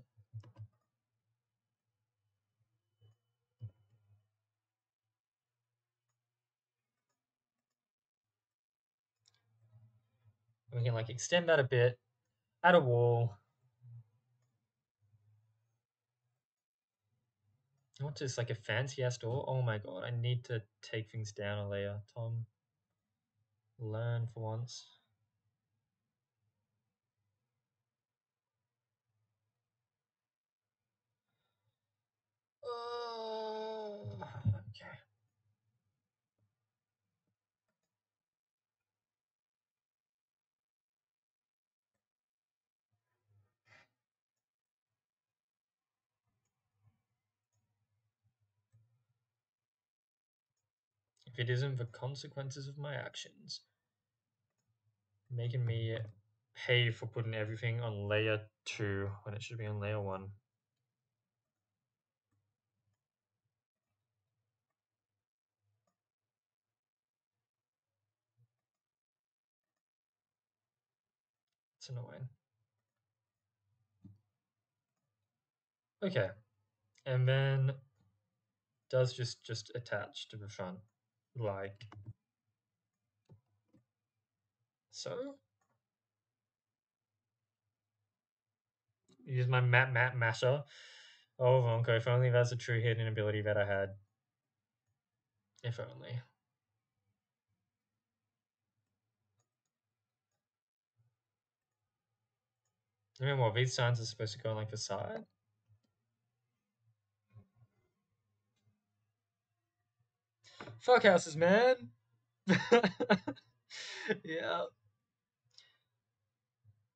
we can like extend that a bit, add a wall. What's this, like a fancy ass door? Oh my god, I need to take things down a layer, Tom. Learn for once. Uh, okay. If it isn't the consequences of my actions, making me pay for putting everything on layer 2 when it should be on layer 1. It's annoying. Okay. And then does just just attach to the front like so. Use my map map masher. Oh, Vonko, if only that's a true hidden ability that I had. If only. Remember what these signs are supposed to go on like the side? Fuck houses, man. yeah.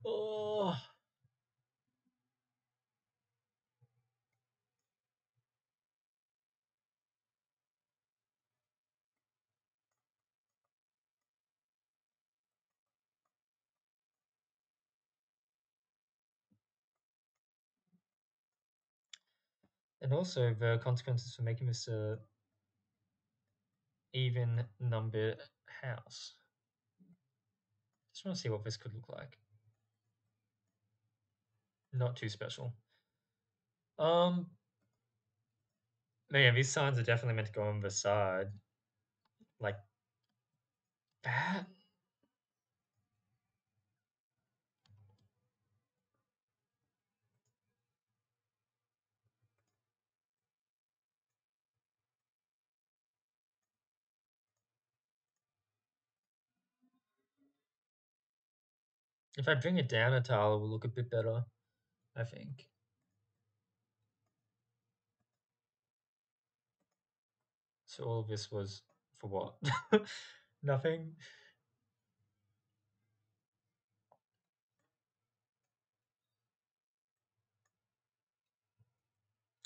Oh. And also the consequences for making this a even numbered house. Just want to see what this could look like. Not too special. Um, man, these signs are definitely meant to go on the side, like that. If I bring it down a tile, it will look a bit better, I think. So all of this was for what? Nothing.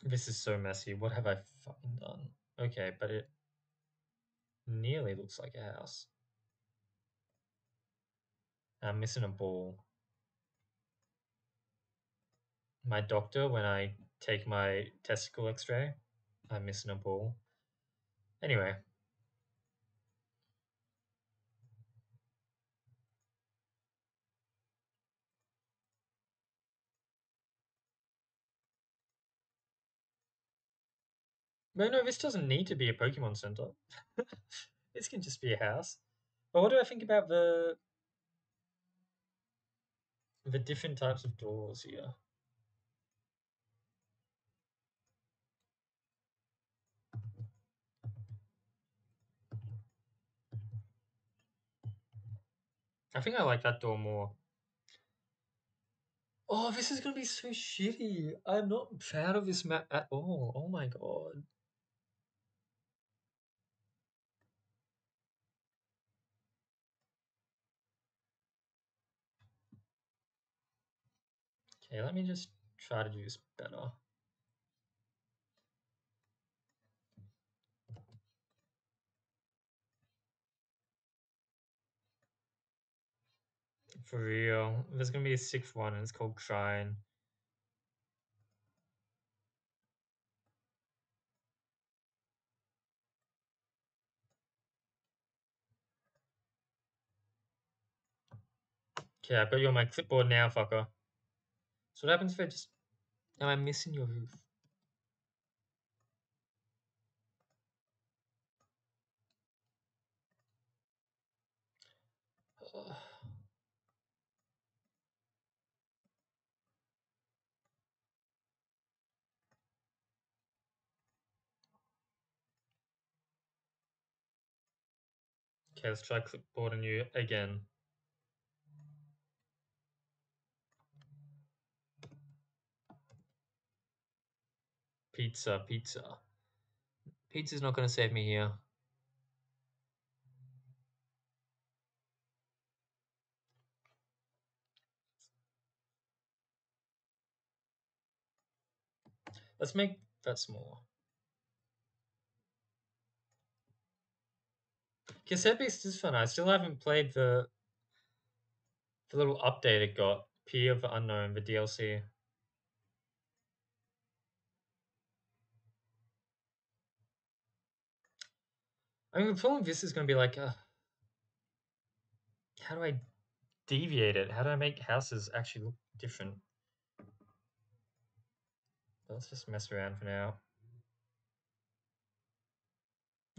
This is so messy. What have I fucking done? Okay, but it nearly looks like a house. I'm missing a ball. My doctor, when I take my testicle x-ray, I'm missing a ball. Anyway. No, no, this doesn't need to be a Pokemon Center. this can just be a house. But what do I think about the the different types of doors here? I think I like that door more. Oh, this is gonna be so shitty. I'm not proud of this map at all. Oh my god. Okay, let me just try to do this better. For real. There's gonna be a sixth one and it's called Shrine. Okay, I've got you on my clipboard now, fucker. So what happens if I just... Am I missing your roof? Okay, let's try clipboard on you again. Pizza, pizza. Pizza's not going to save me here. Let's make that smaller. Cassette Beast is fun. I still haven't played the the little update it got. Pier of the Unknown, the DLC. I mean, the problem this is going to be like, uh, how do I deviate it? How do I make houses actually look different? Let's just mess around for now.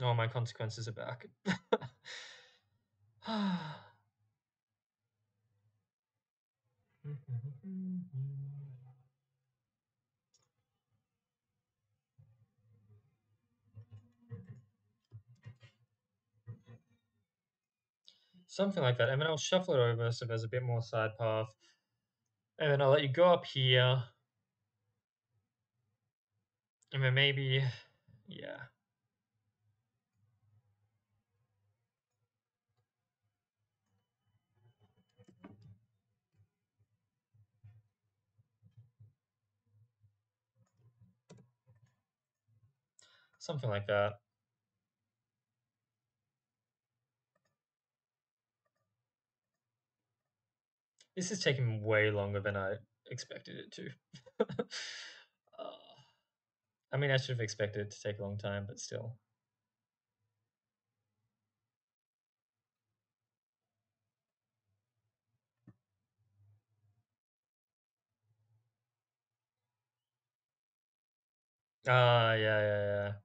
Oh, my consequences are back. Something like that. And then I'll shuffle it over so there's a bit more side path. And then I'll let you go up here. And then maybe, yeah. Something like that. This is taking way longer than I expected it to. uh, I mean, I should have expected it to take a long time, but still. Ah, yeah, yeah, yeah.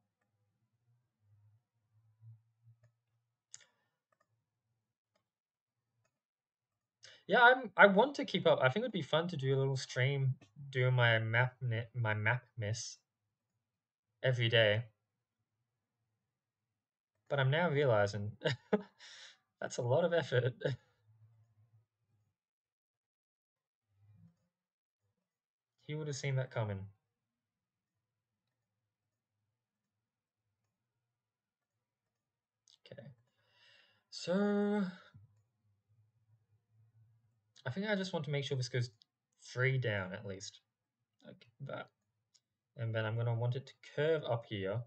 Yeah, I'm. I want to keep up. I think it'd be fun to do a little stream doing my map my map miss every day. But I'm now realizing that's a lot of effort. he would have seen that coming. Okay. So I think I just want to make sure this goes three down at least. Like that. And then I'm going to want it to curve up here.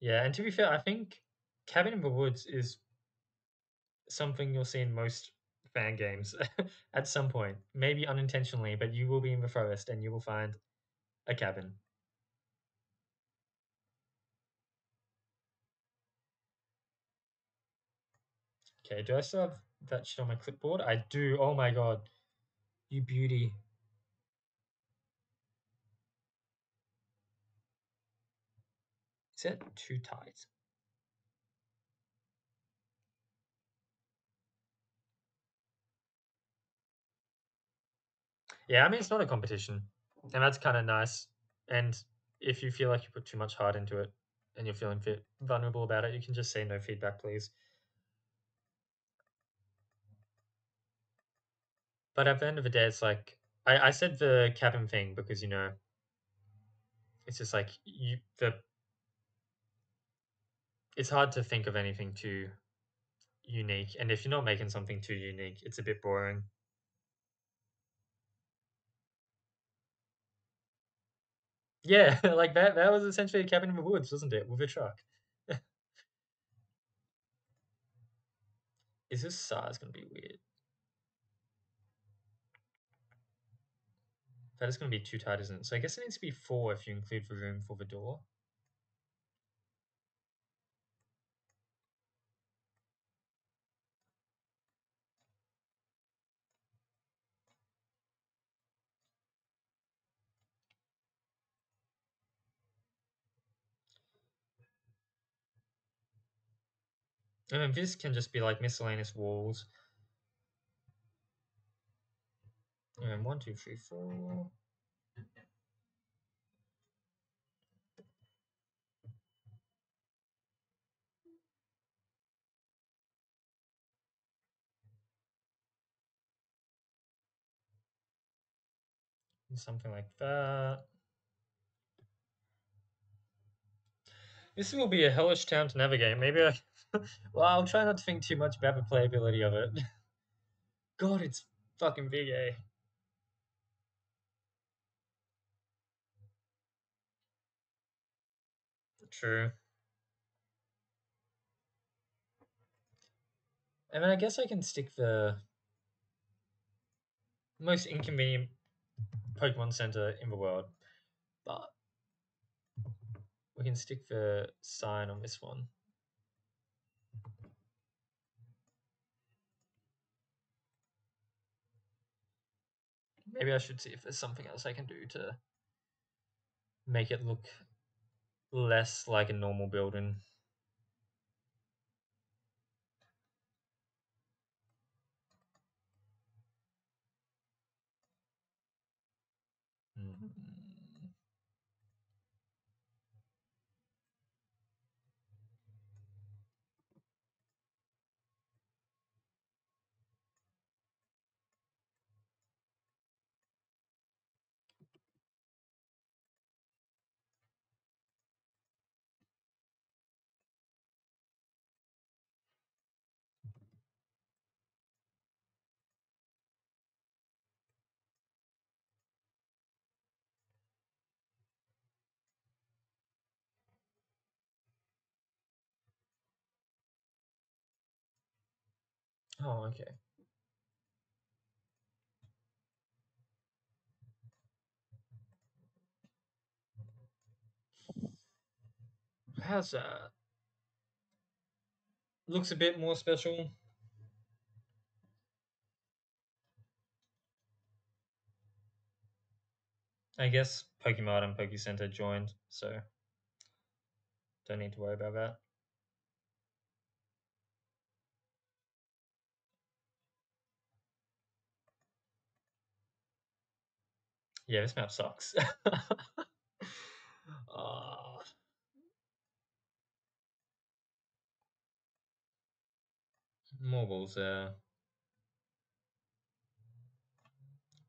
Yeah, and to be fair, I think Cabin in the Woods is something you'll see in most fan games at some point. Maybe unintentionally, but you will be in the forest and you will find a cabin. Okay, do I still have that shit on my clipboard? I do. Oh my god. You beauty. Is it too tight? Yeah, I mean, it's not a competition. And that's kind of nice. And if you feel like you put too much heart into it and you're feeling fit, vulnerable about it, you can just say no feedback, please. But at the end of the day, it's like I, I said the cabin thing because you know it's just like you the it's hard to think of anything too unique, and if you're not making something too unique, it's a bit boring. Yeah, like that that was essentially a cabin in the woods, wasn't it? With a truck. Is this size gonna be weird? That is gonna be too tight, isn't it? So I guess it needs to be four if you include the room for the door. And then this can just be like miscellaneous walls. And one, two, three, four. Something like that. This will be a hellish town to navigate. Maybe I. well, I'll try not to think too much about the playability of it. God, it's fucking big, eh? True. I mean, I guess I can stick the most inconvenient Pokemon Center in the world, but we can stick the sign on this one. Maybe I should see if there's something else I can do to make it look less like a normal building. Oh, okay. How's that? Looks a bit more special. I guess PokeMart and Poke Center joined, so don't need to worry about that. Yeah, this map sucks. Uh, Balls there.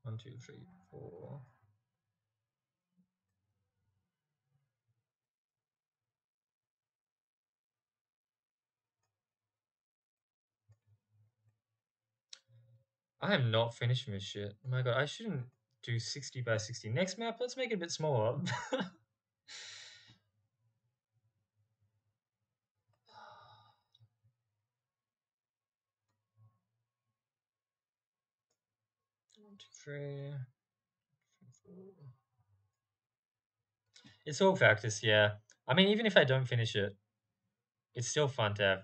One, two, three, four. I am not finishing this shit. My god, I shouldn't do 60 by 60. Next map, let's make it a bit smaller. It's all practice, yeah. I mean, even if I don't finish it, it's still fun to have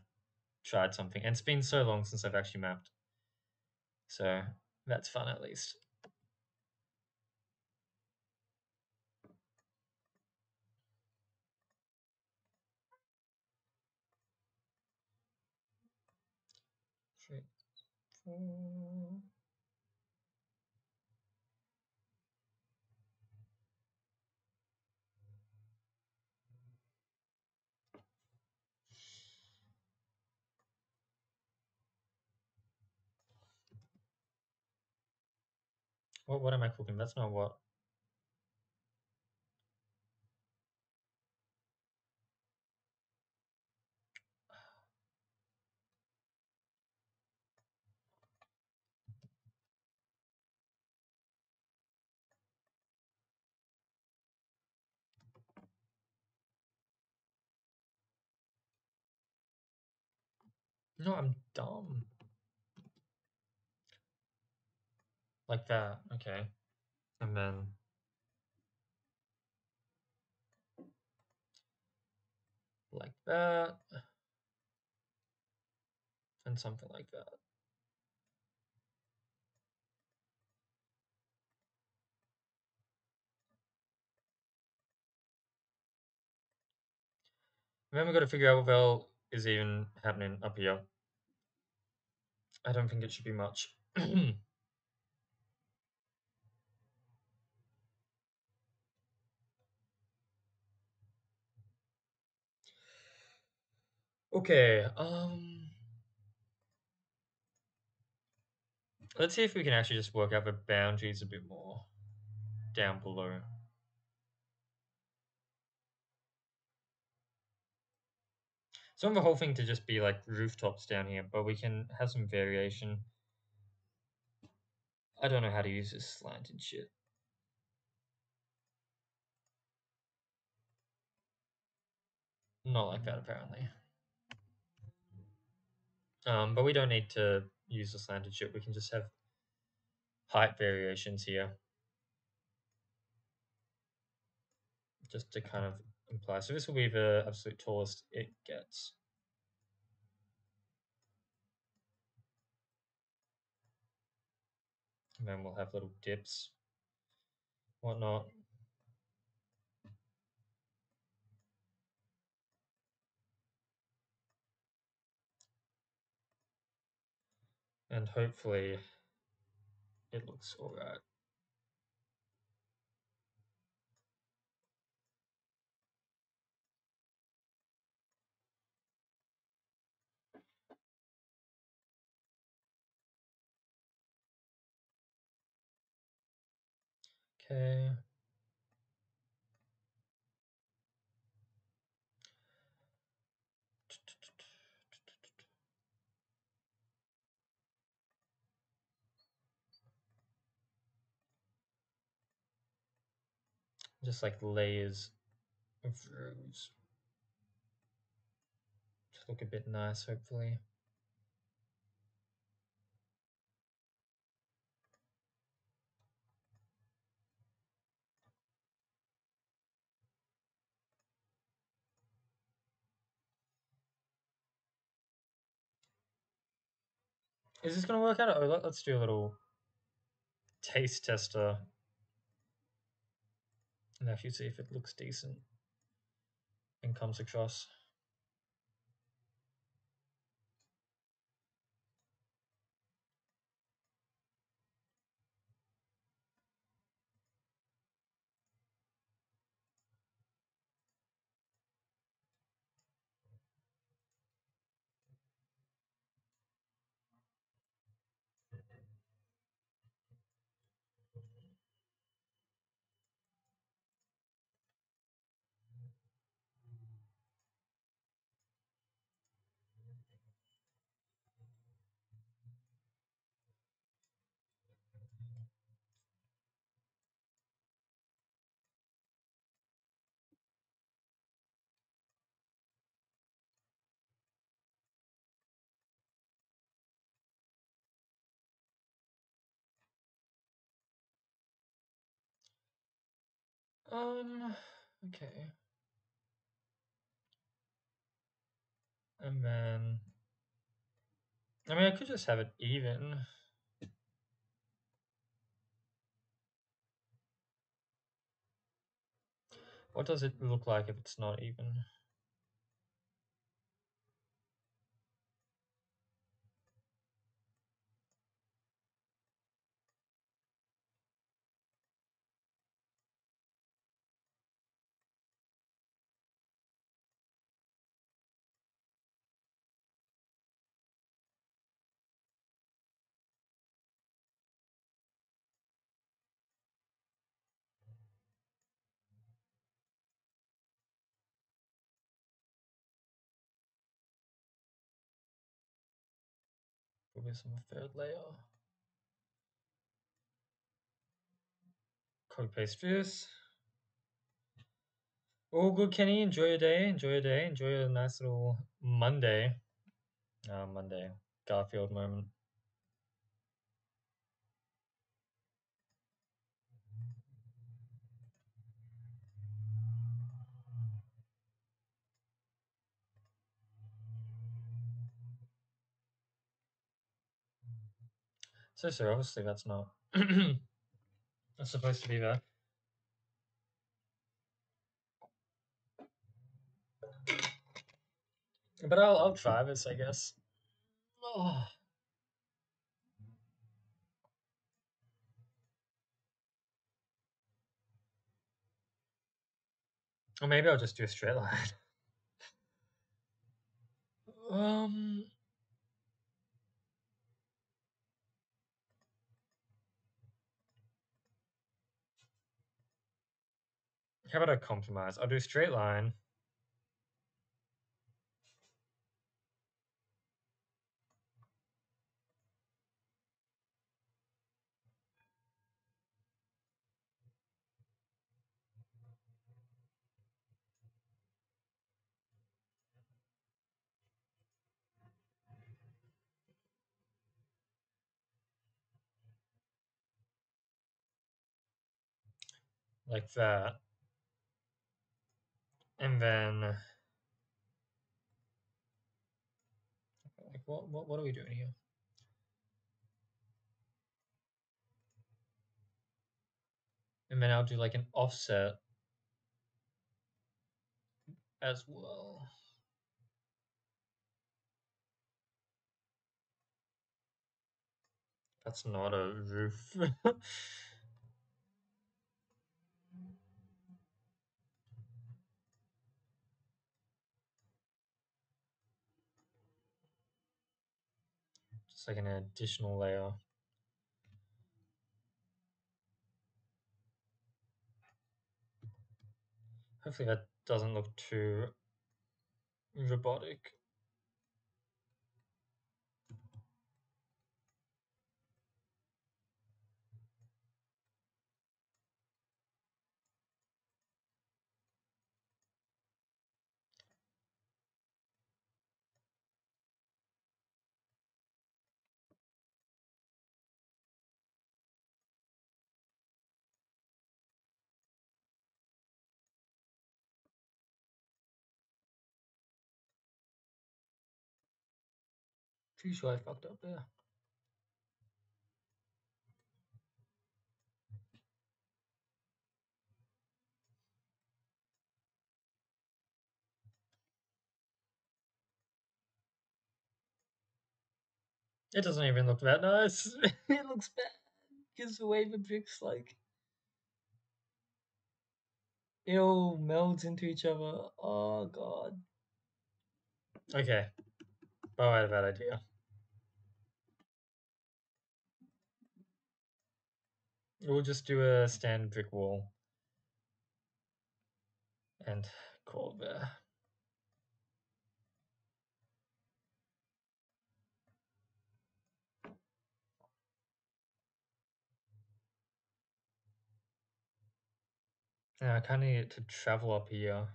tried something. And it's been so long since I've actually mapped. So that's fun at least. three, What what am I cooking? That's not what. No, I'm dumb. Like that, okay. And then like that. And something like that. And then we've got to figure out what the hell is even happening up here. I don't think it should be much. okay, um... Let's see if we can actually just work out the boundaries a bit more down below. So I want the whole thing to just be like rooftops down here, but we can have some variation. I don't know how to use this slanted shit. Not like that, apparently. Um, but we don't need to use the slanted shit. We can just have height variations here. Just to kind of imply. So this will be the absolute tallest it gets. And then we'll have little dips, whatnot. And hopefully it looks alright. Okay. Just like layers of rows. To look a bit nice, hopefully. Is this going to work out? Oh, let, us do a little taste tester. And if you see if it looks decent and comes across. Um, okay. And then, I mean, I could just have it even. What does it look like if it's not even? With some third layer. Copy paste this. All good, Kenny. Enjoy your day. Enjoy your day. Enjoy a nice little Monday. Uh, Monday. Garfield moment. So, sir, obviously that's not that's supposed to be there. But I'll I'll try this, I guess. Oh. Or maybe I'll just do a straight line. um. How about I compromise? I'll do a straight line. like that. And then like what what what are we doing here? And then I'll do like an offset as well. That's not a roof. Just like an additional layer. Hopefully that doesn't look too robotic. Pretty sure I fucked up there. It doesn't even look that nice. it looks bad. Because the way the bricks like it all melds into each other. Oh god. Okay. Oh, I had a bad idea. We'll just do a standard brick wall. And call there. Yeah, I kind of need it to travel up here.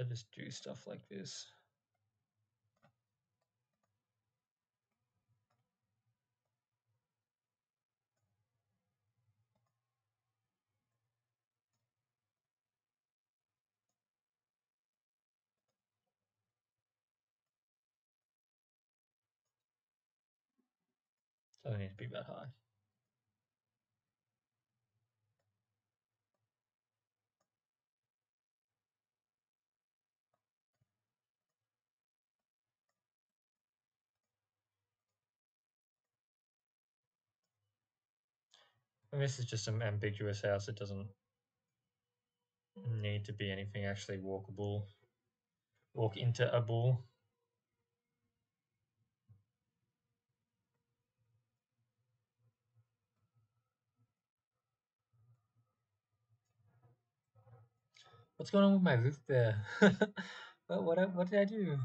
I just do stuff like this. Doesn't need to be that high. And this is just an ambiguous house. It doesn't need to be anything actually walkable. Walk into a bull. What's going on with my roof there? what, what, what did I do?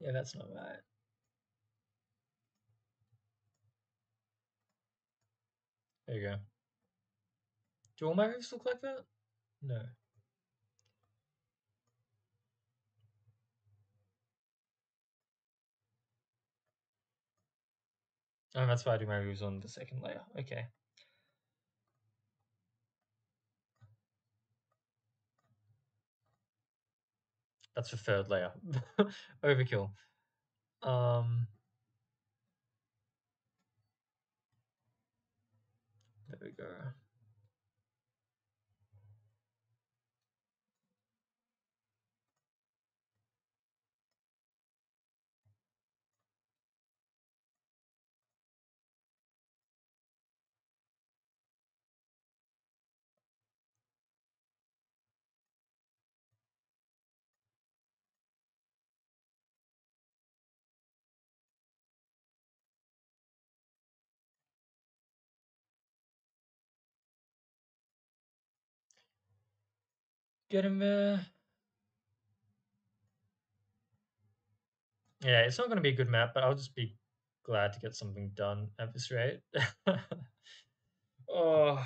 Yeah, that's not right. There you go. Do all my roofs look like that? No. Oh, that's why I do my roofs on the second layer. Okay. That's the third layer. Overkill. Um, there we go. Get him there. Yeah, it's not going to be a good map, but I'll just be glad to get something done at this rate. oh.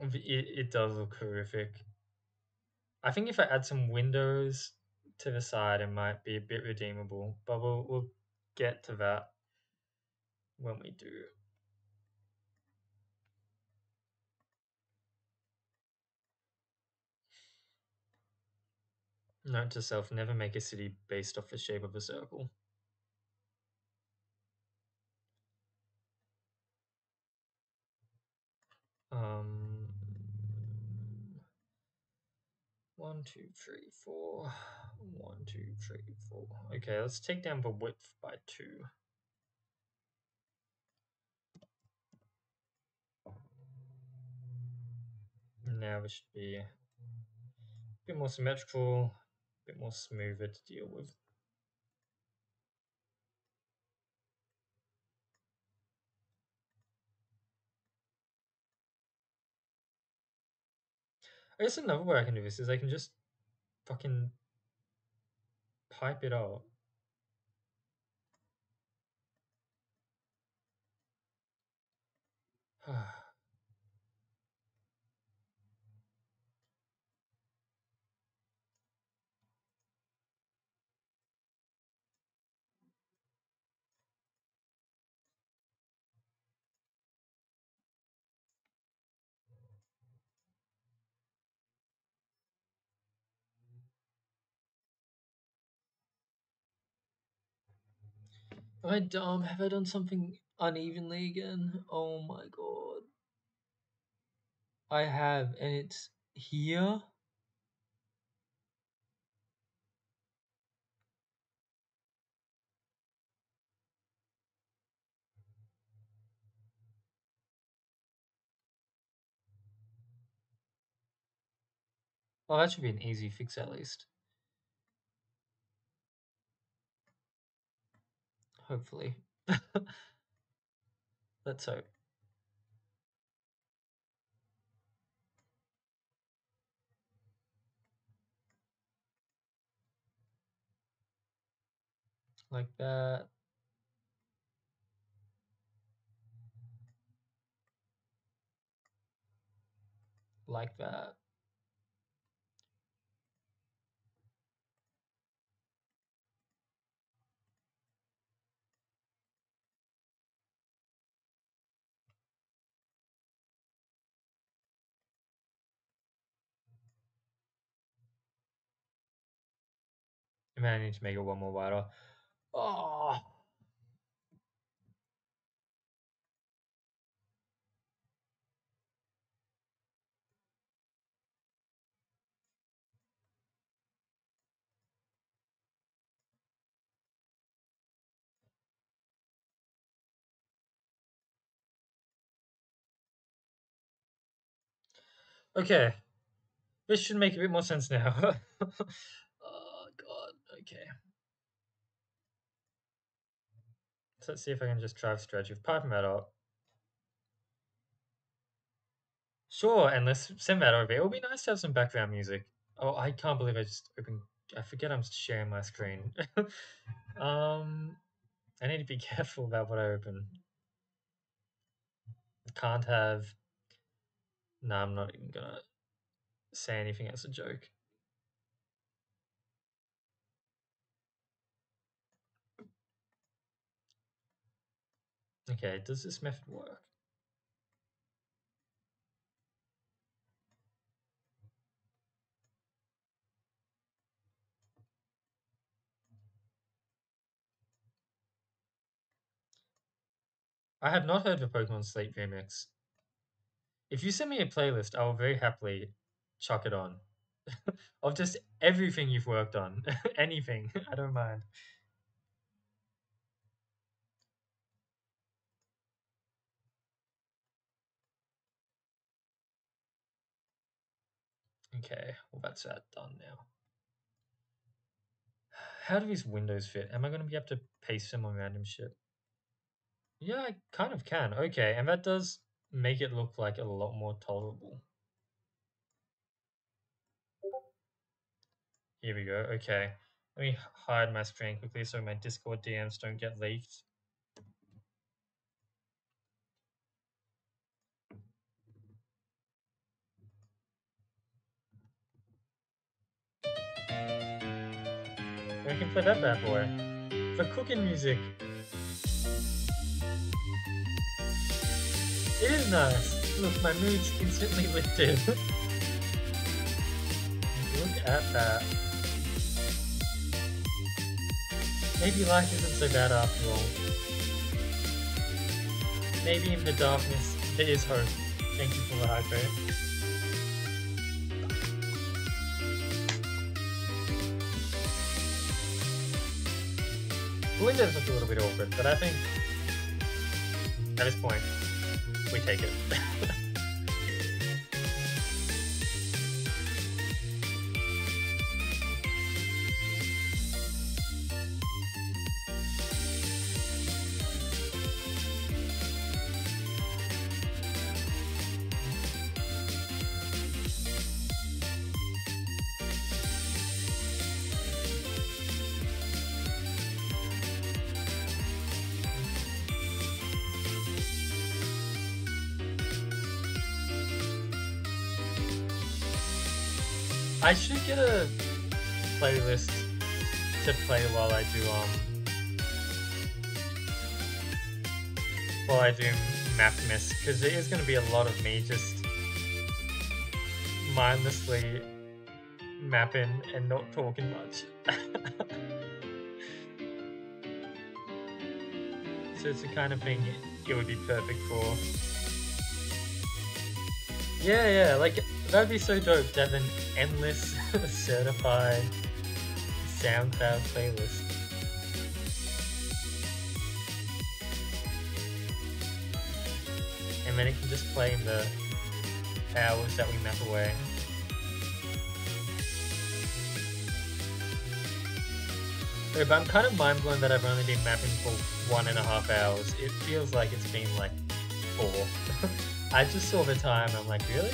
It, it does look horrific. I think if I add some windows to the side, and might be a bit redeemable, but we'll, we'll get to that when we do. Note to self, never make a city based off the shape of a circle. Um, one, two, three, four. One, two, three, four. Okay, let's take down the width by two. Now we should be a bit more symmetrical, a bit more smoother to deal with. I guess another way I can do this is I can just fucking pipe it out. Am I dumb? Have I done something unevenly again? Oh my god. I have, and it's here. Well, that should be an easy fix at least. Hopefully. Let's hope. Like that. Like that. One more wider. Oh. Okay. This should make a bit more sense now. okay. So let's see if I can just drive stretch with pipe up. Sure, and let's send that over. It would be nice to have some background music. Oh, I can't believe I just opened. I forget I'm sharing my screen. um, I need to be careful about what I open. Can't have. No, I'm not even gonna say anything as a joke. Okay, does this method work? I have not heard of Pokemon Sleep remix. If you send me a playlist, I will very happily chuck it on. of just everything you've worked on. Anything. I don't mind. Okay, well that's that done now. How do these windows fit? Am I going to be able to paste them on random shit? Yeah, I kind of can. Okay, and that does make it look like a lot more tolerable. Here we go. Okay. Let me hide my screen quickly so my Discord DMs don't get leaked. We can play that bad boy. The cooking music. It is nice. Look, my mood's instantly lifted. Look at that. Maybe life isn't so bad after all. Maybe in the darkness there is hope. Thank you for the hype. Eh? The windows look a little bit awkward, but I think at this point we take it. because it is going to be a lot of me just mindlessly mapping and not talking much. so it's the kind of thing it would be perfect for. Yeah, yeah, like that'd be so dope to have an endless certified SoundCloud playlist. Then it can just play in the hours that we map away. Okay, but I'm kind of mind blown that I've only been mapping for one and a half hours. It feels like it's been like four. I just saw the time, I'm like, really?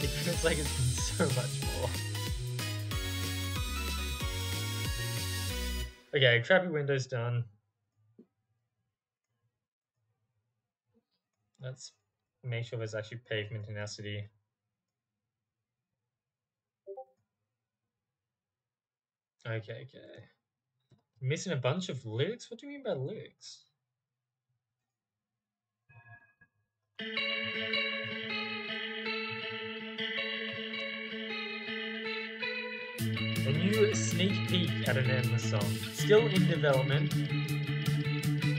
It feels like it's been so much more. Okay, crappy window's done. Let's make sure there's actually pavement in city. Okay, okay. Missing a bunch of lyrics? What do you mean by lyrics? A new sneak peek at an endless song. Still in development,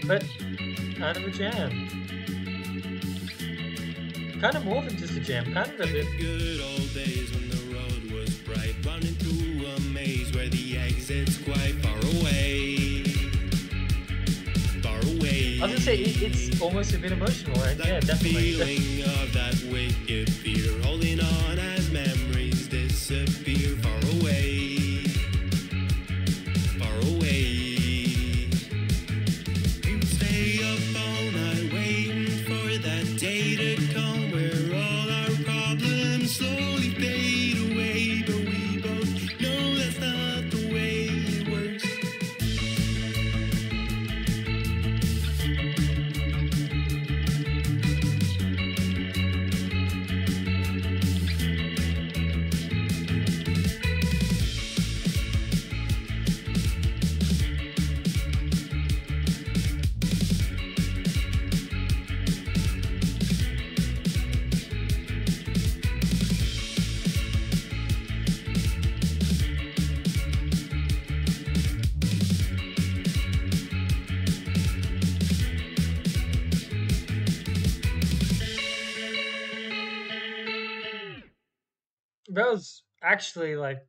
but kind of a jam. Kind of more than just a jam, kind of a bit. Good old days when the road was bright, running through a maze where the exit's quite far away. Far away. I was gonna say it, it's almost a bit emotional, yeah, That definitely. feeling of that wicked fear, holding on as memories disappear far away, actually like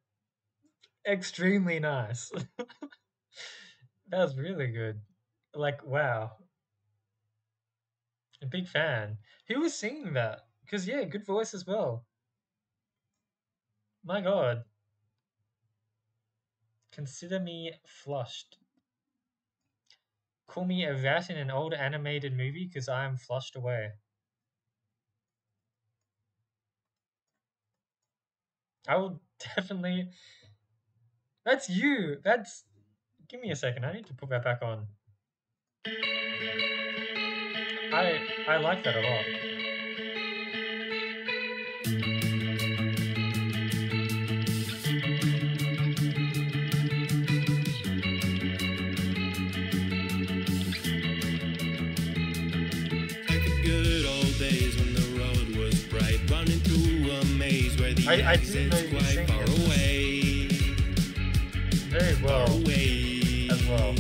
extremely nice. that was really good. Like, wow. A big fan. Who was singing that? Because, yeah, good voice as well. My god. Consider me flushed. Call me a rat in an old animated movie because I am flushed away. I will definitely. That's you. That's. Give me a second. I need to put that back on. I I like that a lot. I- I didn't know you quite singing far away, Very far well away. as well.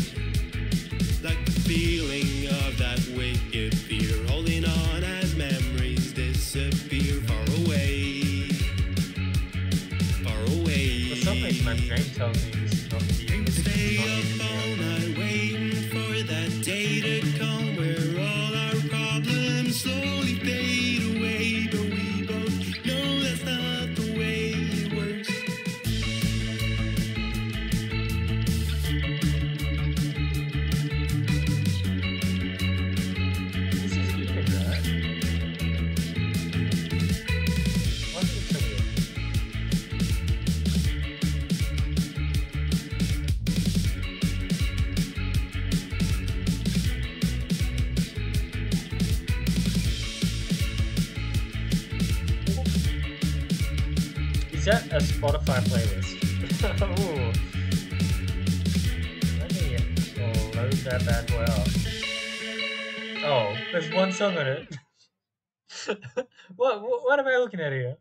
Like the feeling of that wicked fear, holding on as memories disappear. Far away, far away. For some reason, my brain tells me this is not the We would this is stay up all night Spotify playlist? Let me load that bad boy up. Oh, there's one song on it. what, what what am I looking at here?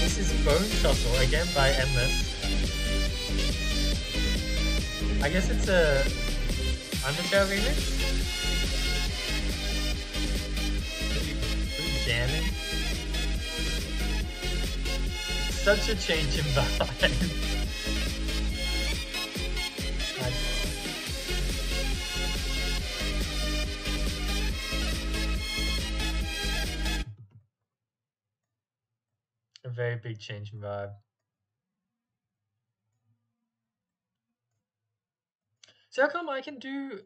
this is Bone Tussle again by Endless. I guess it's a Undertale remix. Such a change in vibe. A very big change in vibe. So how come I can do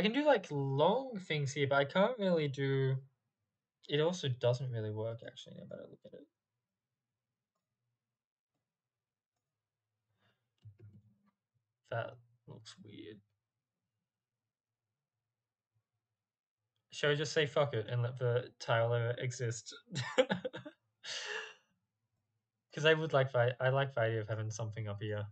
I can do like long things here, but I can't really do it also doesn't really work actually now that I look at it. That looks weird. Shall we just say fuck it and let the tile ever exist? Because I would like I like the idea of having something up here.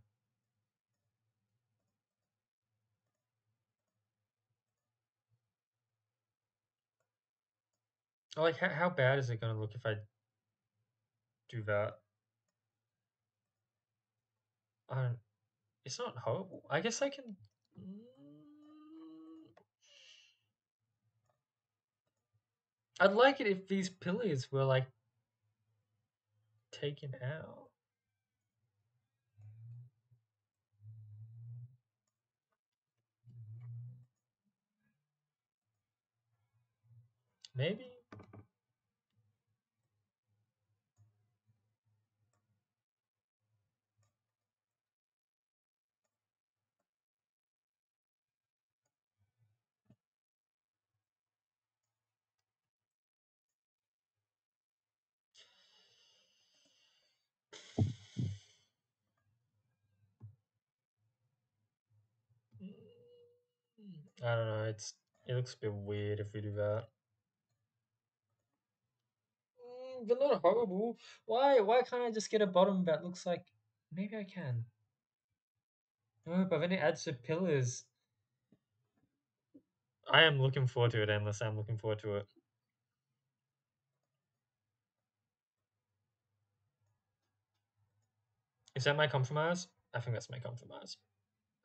Like how, how bad is it gonna look if I do that? I don't. It's not horrible. I guess I can. Mm. I'd like it if these pillars were like taken out. Maybe. I don't know. It's it looks a bit weird if we do that. Mm, But not horrible. Why? Why can't I just get a bottom that looks like? Maybe I can. No, but then it adds the pillars. I am looking forward to it, Endless. I'm looking forward to it. Is that my compromise? I think that's my compromise.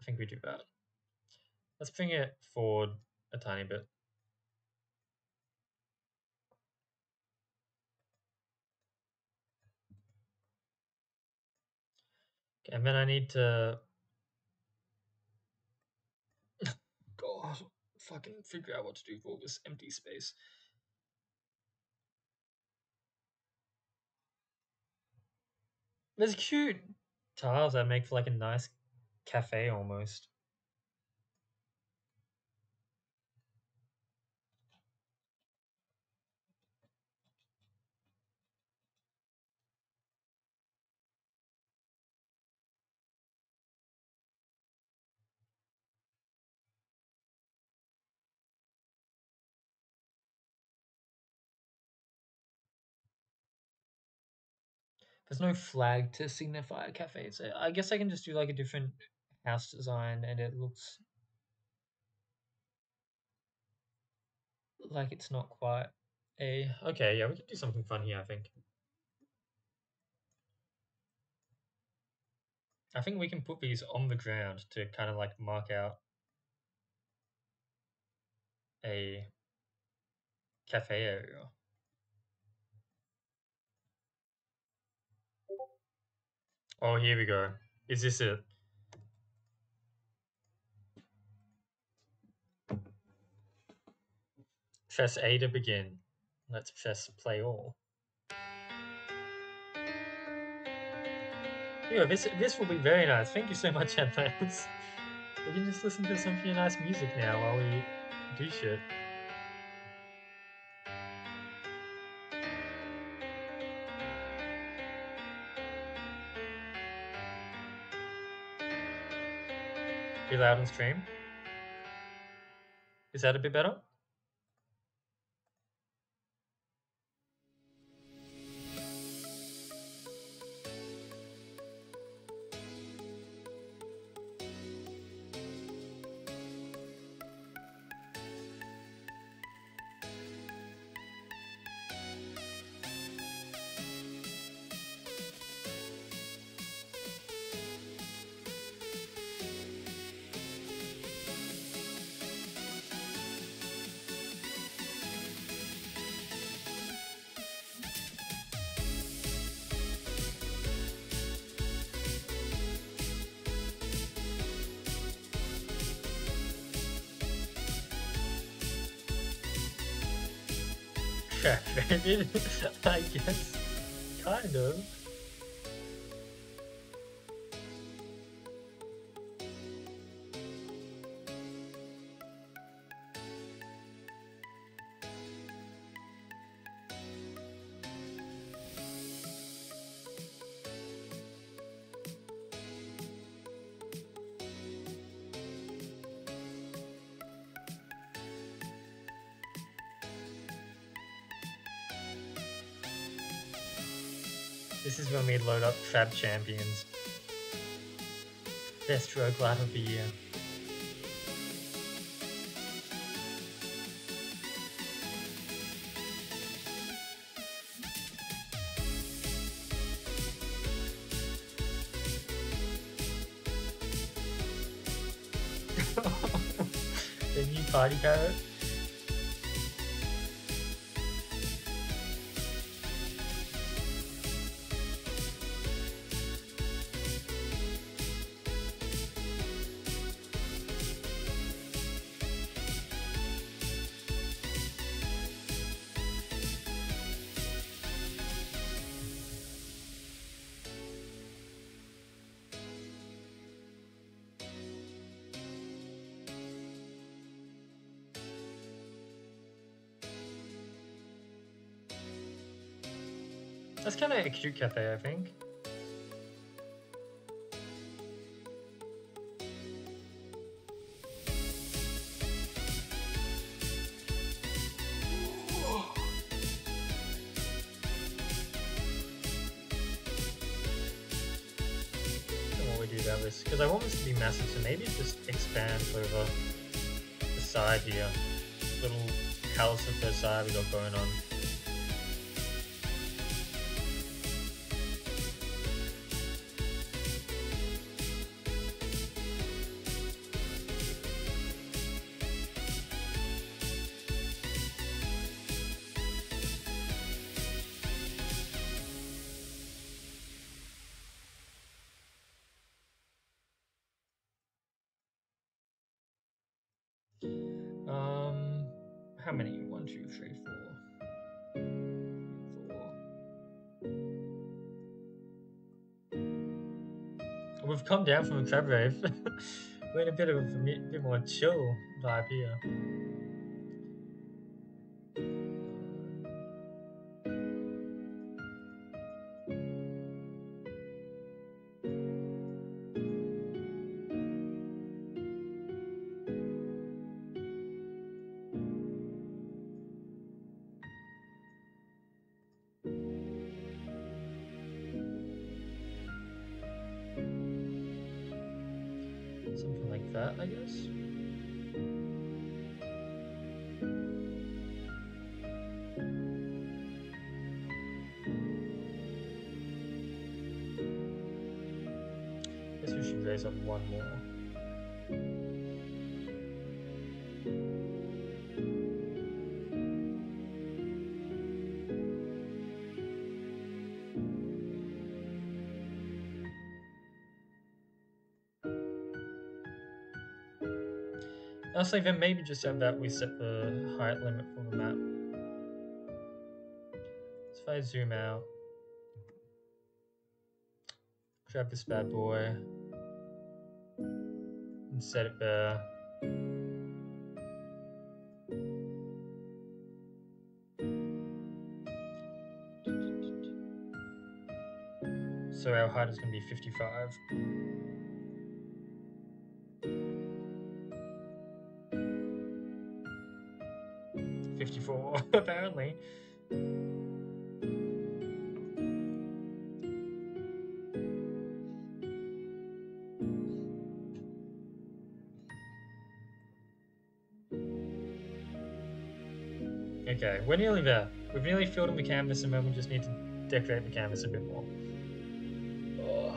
I think we do that. Let's bring it forward a tiny bit. Okay, and then I need to God fucking figure out what to do for all this empty space. There's cute tiles that make for like a nice cafe almost. There's no flag to signify a cafe. So uh, I guess I can just do like a different house design and it looks like it's not quite a okay, yeah, we can do something fun here, I think. I think we can put these on the ground to kind of like mark out a cafe area. Oh, here we go. Is this it? Press A to begin. Let's press play all. Yeah, this this will be very nice. Thank you so much, headphones. We can just listen to some pretty nice music now while we do shit. Be loud on stream. Is that a bit better? I guess. Kind of. Fab Champions. Best rogue life of the year. the new party parrot. Cute cafe, I think. What we do about this, because I want this to be massive, so maybe just expands over the side here. Little house of the side we got going on. Rave. We're in a bit of a bit more chill vibe here. Honestly, then maybe just have that we set the height limit for the map. So if I zoom out, grab this bad boy, and set it there. So our height is going to be 55. Apparently. Okay, we're nearly there. We've nearly filled in the canvas and then we just need to decorate the canvas a bit more. Oh,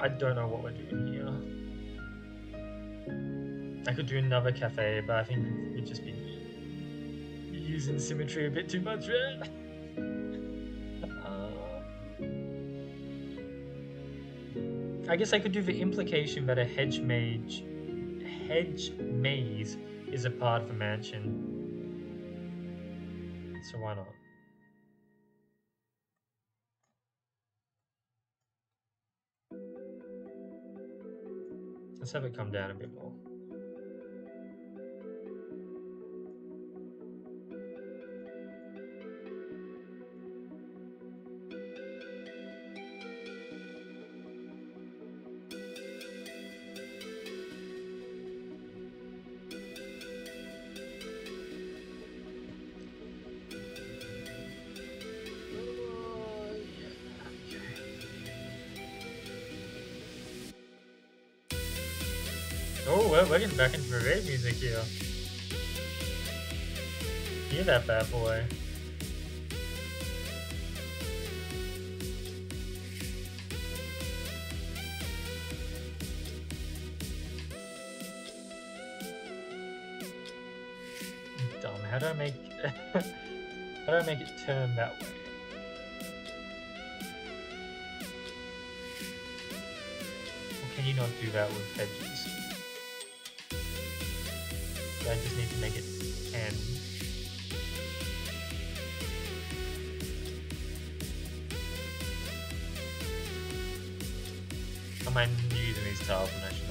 I don't know what we're doing here. I could do another cafe, but I think we'd just be using symmetry a bit too much, right? Uh, I guess I could do the implication that a hedge mage, hedge maze is a part of a mansion. So why not? Let's have it come down a bit more. We're getting back into the rave music here. Hear that bad boy. Dumb. How do I make how do I make it turn that way? Can you not do that with hedges? To make it. I using these tiles when I should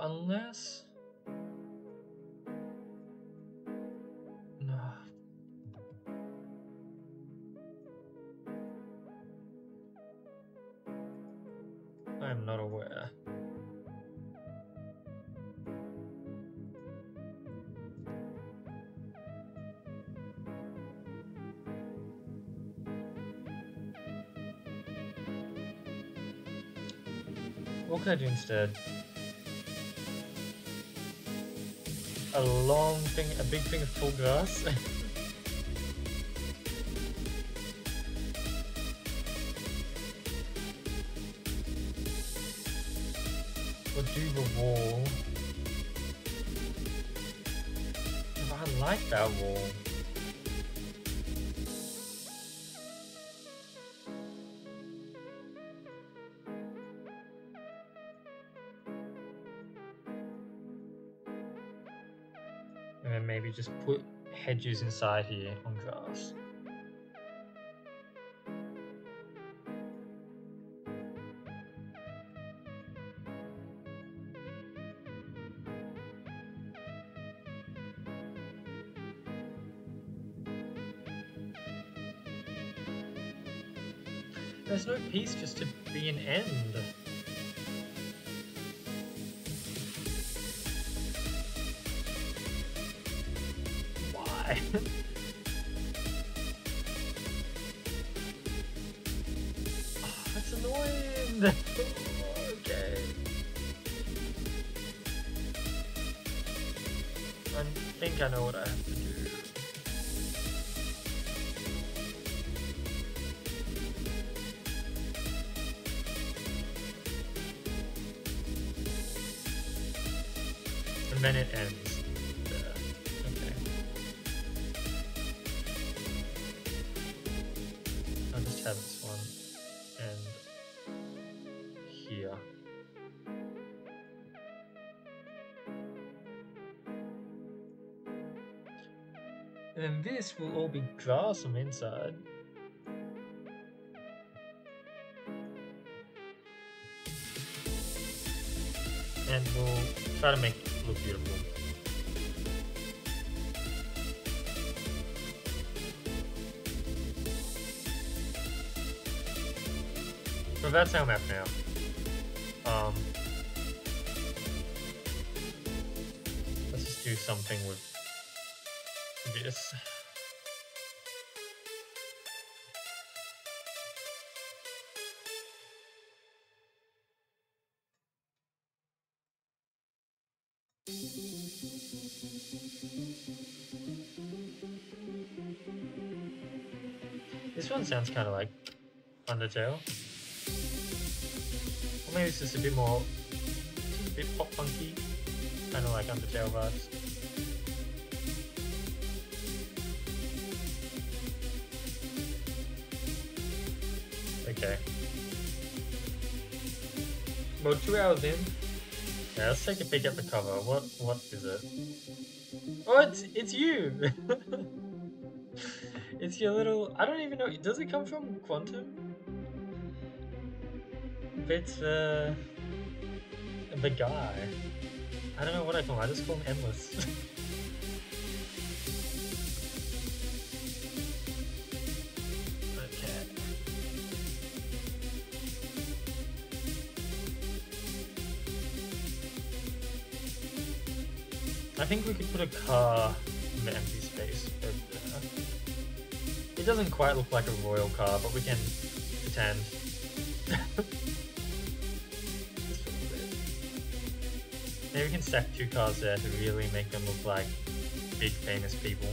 unless. No. I am not aware. What can I do instead? A long thing, a big thing of tall grass. hedges inside here on grass. There's no piece just to be an end. And this will all be on the inside. And we'll try to make it look beautiful. So that's our map now. Um, let's just do something with this. This one sounds kind of like Undertale. Or maybe it's just a bit more, a bit pop funky, kind of like Undertale vibes. Okay. Well, two hours in. Yeah, let's take a peek at the cover. What what is it? Oh, it's it's you. it's your little. I don't even know. Does it come from Quantum? It's uh the guy. I don't know what I call him. I just call him Endless. think we could put a car in the empty space over there. It doesn't quite look like a royal car, but we can pretend. Maybe we can stack two cars there to really make them look like big famous people.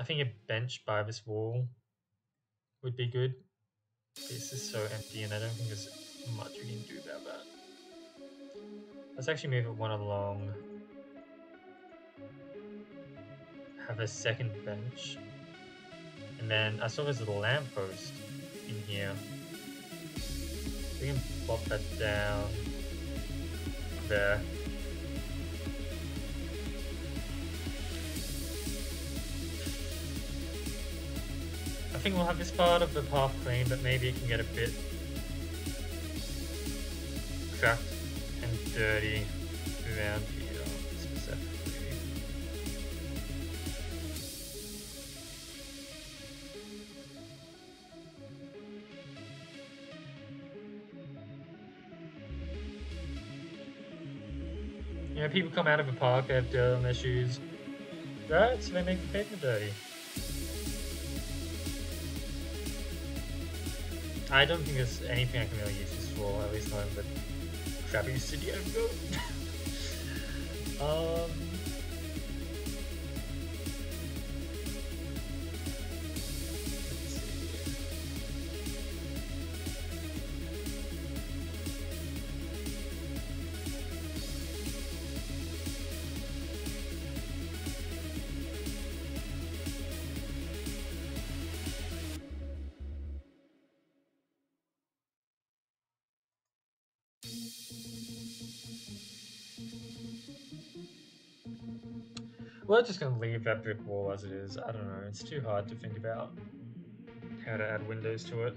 I think a bench by this wall would be good. This is so empty and I don't think there's much we can do about that. Let's actually move it one along. Have a second bench. And then I saw a lamppost in here. We can plop that down there. Think we'll have this part of the path clean, but maybe it can get a bit cracked and dirty around here specifically. You know, people come out of a park, they have dirt on their shoes, right? So they make the pavement dirty. I don't think there's anything I can really use this for, at least not in the crappy city I've built. um, We're just gonna leave that brick wall as it is. I don't know, it's too hard to think about how to add windows to it.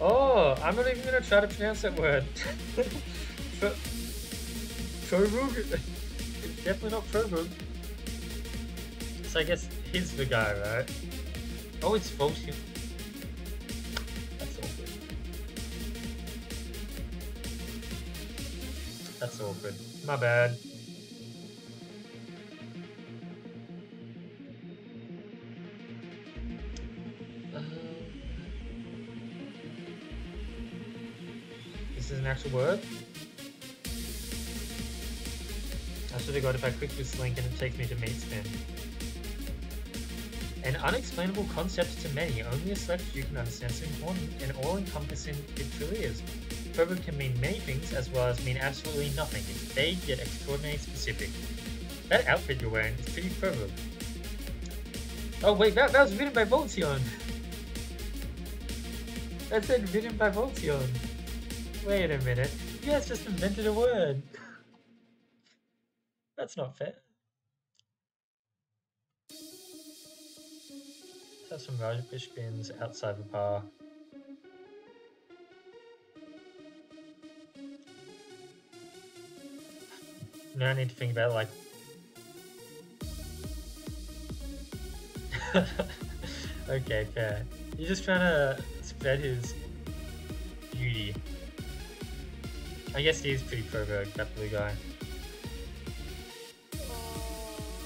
Oh, I'm not even gonna try to pronounce that word. Pro- Prorug? Definitely not Prorug. So I guess he's the guy, right? Oh, it's Volsky. That's awkward. My bad. Um, This is an actual word. I should have got if I click this link and it takes me to Meatspin. An unexplainable concept to many, only a select few can understand so important and all-encompassing it truly is. Pervert can mean many things as well as mean absolutely nothing. It's vague yet extraordinarily specific. That outfit you're wearing is pretty pervert. Oh wait, that, that was written by Voltion! That said written by Voltion. Wait a minute. You guys just invented a word. That's not fair. Let's have some rubbish bins outside the bar. Now I need to think about like. okay, fair. You're just trying to spread his beauty. I guess he is pretty pervert, that blue guy.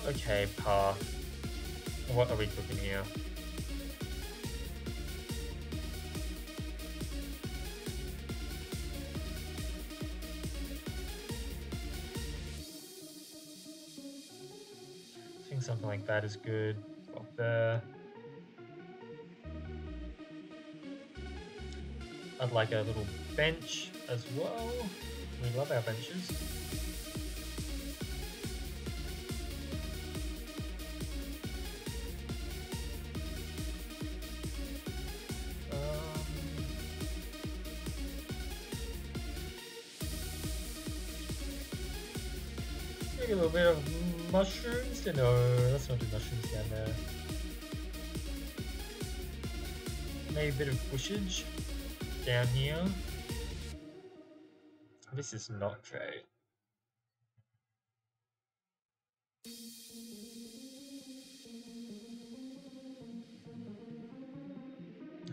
Okay, pa. What are we cooking here? Like that is good. Up there. I'd like a little bench as well. We love our benches. Um, a little bit of mushrooms? No, oh, let's not do mushrooms down there. Maybe a bit of bushage down here. Oh, this is not great.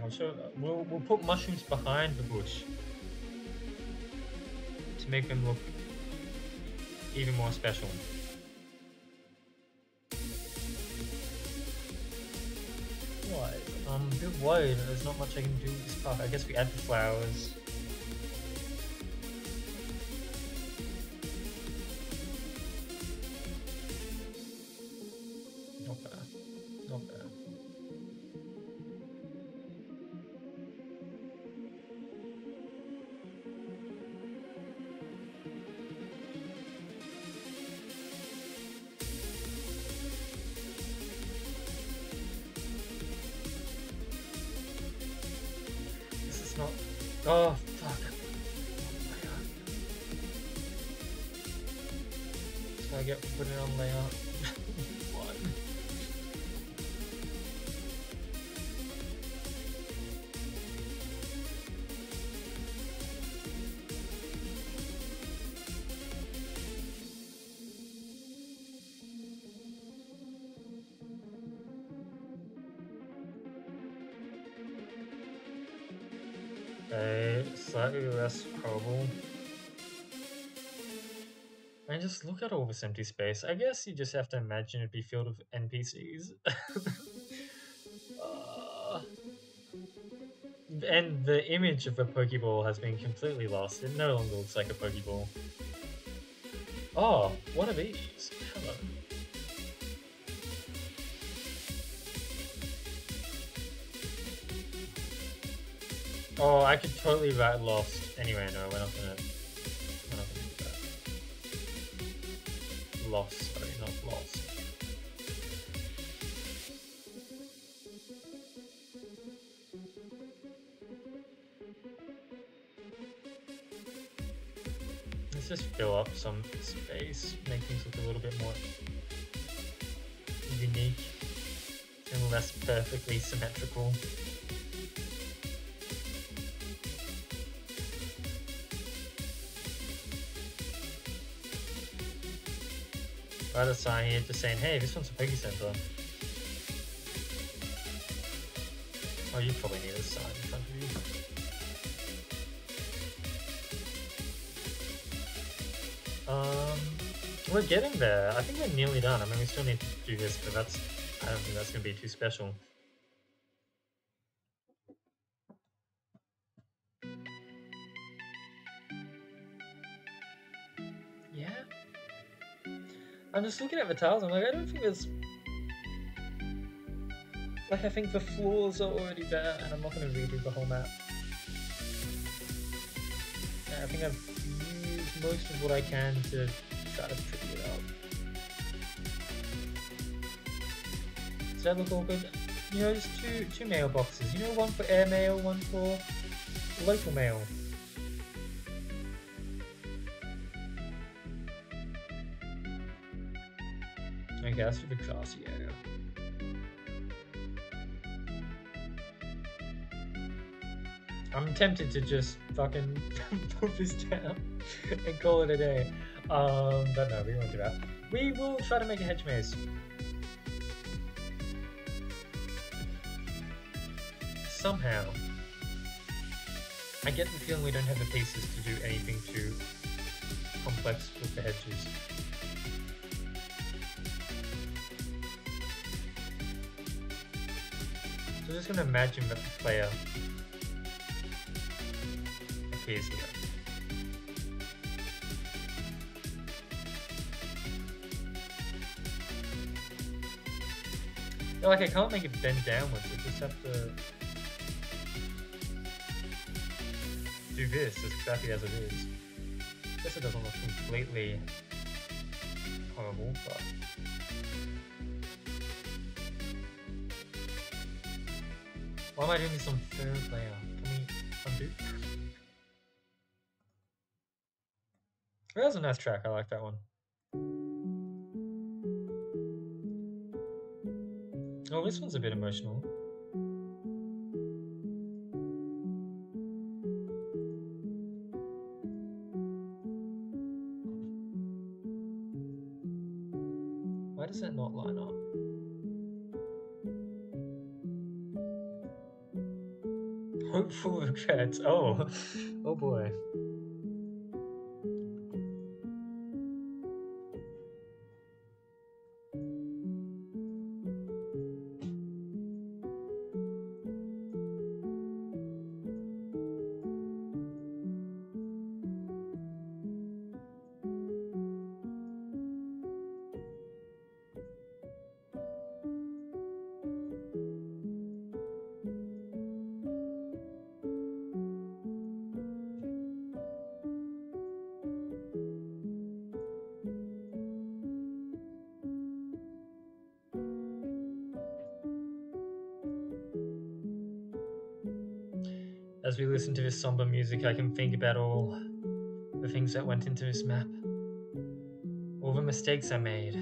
So we'll, we'll put mushrooms behind the bush to make them look even more special. Um, I'm a bit worried. There's not much I can do with this park. I guess we add the flowers. And just look at all this empty space. I guess you just have to imagine it'd be filled with NPCs. Uh, and the image of a Pokeball has been completely lost. It no longer looks like a Pokeball. Oh, what are these? Hello. Oh, I could totally write lost. Anyway, no, we're not gonna. Lost, sorry, not lost. Let's just fill up some space, make things look a little bit more unique and less perfectly symmetrical. A sign here just saying, hey, this one's a Piggy Center. Oh, you probably need a sign in front of you. Um, we're getting there. I think we're nearly done. I mean, we still need to do this, but that's, I don't think that's going to be too special. I'm just looking at the tiles. I'm like, I don't think there's. Like, I think the floors are already there, and I'm not going to redo the whole map. Yeah, I think I've used most of what I can to try to pretty it up. Does that look all good? You know, there's two two mailboxes. You know, one for air mail, one for local mail. For classy area. I'm tempted to just fucking put this down and call it a day. Um, but no, we won't do that. We will try to make a hedge maze. Somehow. I get the feeling we don't have the pieces to do anything too complex with the hedges. So just gonna imagine that the player appears here. Oh, like I can't make it bend downwards, I just have to do this as crappy as it is. I Guess it doesn't look completely horrible, but Why am I doing this on third layer? Can we undo? That was a nice track, I like that one. Oh, this one's a bit emotional. Regrets. Oh, oh boy. Listen to this somber music, I can think about all the things that went into this map, all the mistakes I made,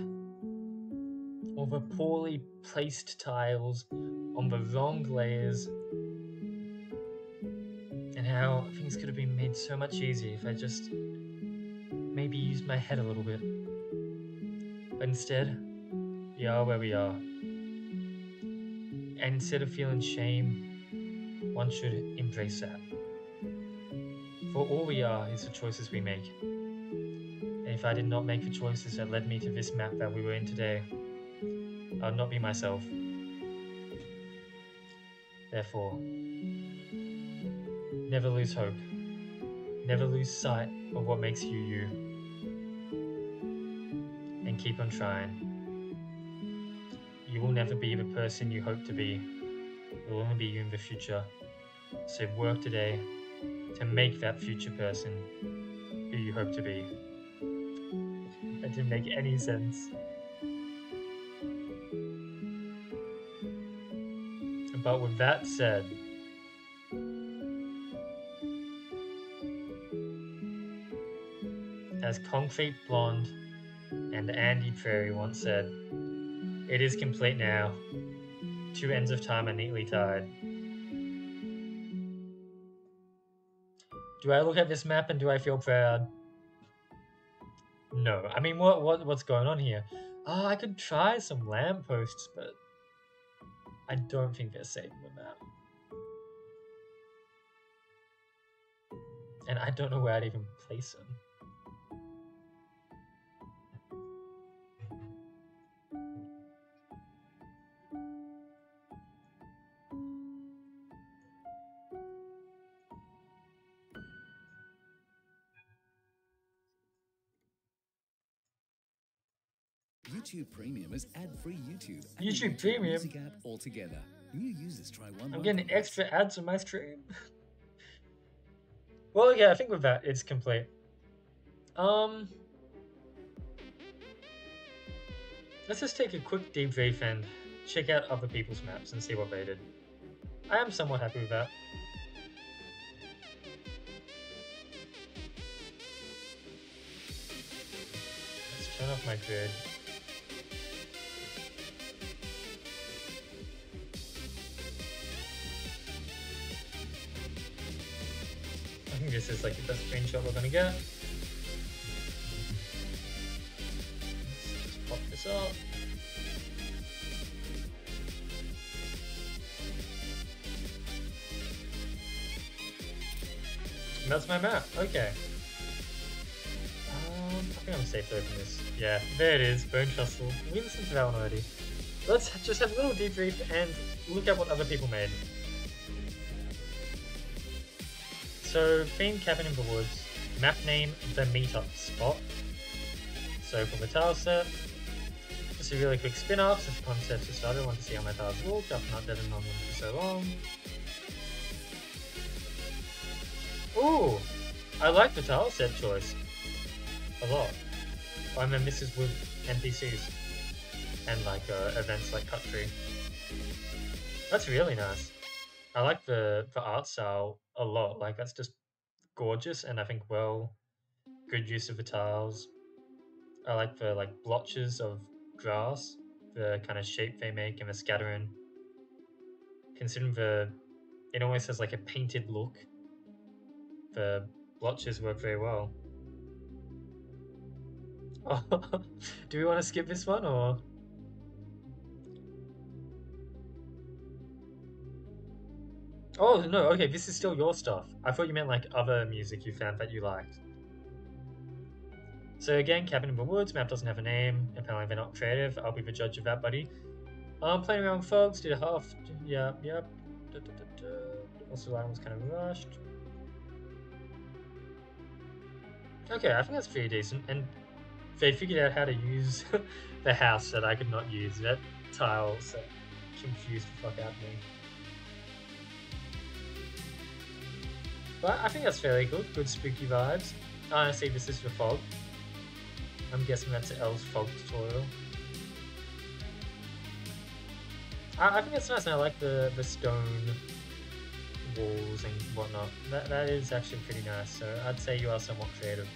all the poorly placed tiles on the wrong layers, and how things could have been made so much easier if I just maybe used my head a little bit. But instead, we are where we are. And instead of feeling shame, one should embrace that. For all we are is the choices we make. And if I did not make the choices that led me to this map that we were in today, I would not be myself. Therefore, never lose hope. Never lose sight of what makes you you. And keep on trying. You will never be the person you hope to be. Will only be you in the future. So work today to make that future person who you hope to be. That didn't make any sense. But with that said, as Concrete Blonde and Andy Prieboy once said, it is complete now. Two ends of time are neatly tied. Do I look at this map and do I feel proud? No. I mean, what what what's going on here? Oh, I could try some lampposts, but I don't think they're saving the map. And I don't know where I'd even place them. YouTube Premium is ad-free YouTube. and YouTube Premium? Music app altogether. New users try one. I'm getting extra ads on my stream. well, yeah, I think with that, it's complete. Um, let's just take a quick deep debrief and check out other people's maps and see what they did. I am somewhat happy with that. Let's turn off my grid. This is like the best screenshot we're gonna get. Let's just pop this up. And that's my map. Okay. Um, I think I'm safe to open this. Yeah, there it is. Bonetrousle. We listened to that one already. Let's just have a little debrief and look at what other people made. So, theme cabin in the woods, map name the meetup spot. So for the tile set, just a really quick spin off since the concept just started. I want to see how my tiles look after not dead and on them for so long. Ooh, I like the tile set choice a lot. I'm a misses with NPCs and like uh, events like Cut Tree. That's really nice. I like the the art style a lot. Like that's just gorgeous, and I think well, good use of the tiles. I like the like blotches of grass, the kind of shape they make, and the scattering. Considering the, it almost has like a painted look. The blotches work very well. Oh, do we want to skip this one or? Oh no, okay, this is still your stuff. I thought you meant like other music you found that you liked. So again, Cabin in the Woods, map doesn't have a name. Apparently they're not creative. I'll be the judge of that, buddy. Um, playing around with folks, did a half. Yeah, yep. Da. Also, one was kind of rushed. Okay, I think that's pretty decent. And they figured out how to use the house that I could not use. That tile set confused the fuck out of me. But I think that's fairly good. Good spooky vibes. Honestly, this is for fog. I'm guessing that's Elle's fog tutorial. I, I think it's nice and I like the, the stone walls and whatnot. That, that is actually pretty nice, so I'd say you are somewhat creative.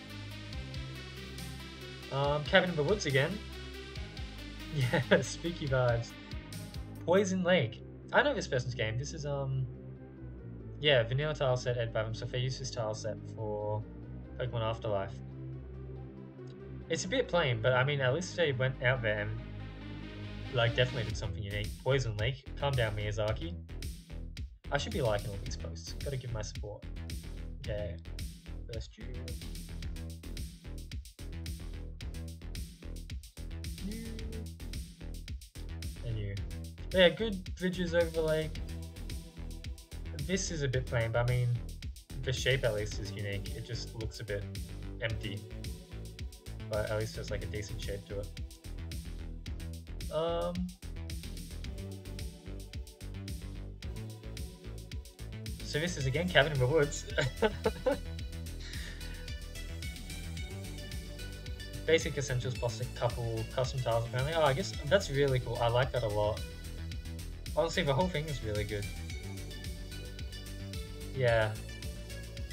Um, Cabin in the Woods again. Yeah, spooky vibes. Poison Lake. I know this person's game. This is, um... Yeah, vanilla tile set Ed Bavum, so they use this tile set for Pokemon Afterlife. It's a bit plain, but I mean, at least they went out there and, like, definitely did something unique. Poison Lake, calm down Miyazaki. I should be liking all these posts. Gotta give my support. Okay, first. You. And you. Yeah, good bridges over the lake. This is a bit plain, but I mean, the shape at least is unique. It just looks a bit empty. But at least there's like a decent shape to it. Um, so this is again Cabin in the Woods. Basic essentials a couple custom tiles apparently. Oh, I guess that's really cool. I like that a lot. Honestly, the whole thing is really good. Yeah.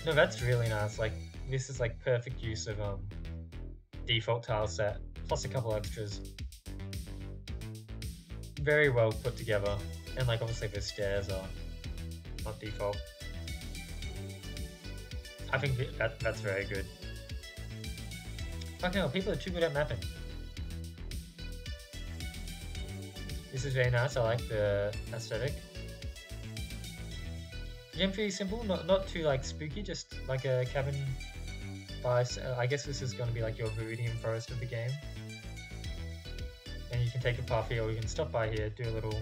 No, that's really nice. Like, this is like perfect use of um default tile set, plus a couple extras. Very well put together. And like obviously the stairs are not default. I think that, that that's very good. Fucking hell, people are too good at mapping. This is very nice, I like the aesthetic. Pretty simple, not not too like spooky, just like a cabin by. Uh, I guess this is going to be like your Viridian Forest of the game. And you can take a path here, or you can stop by here, do a little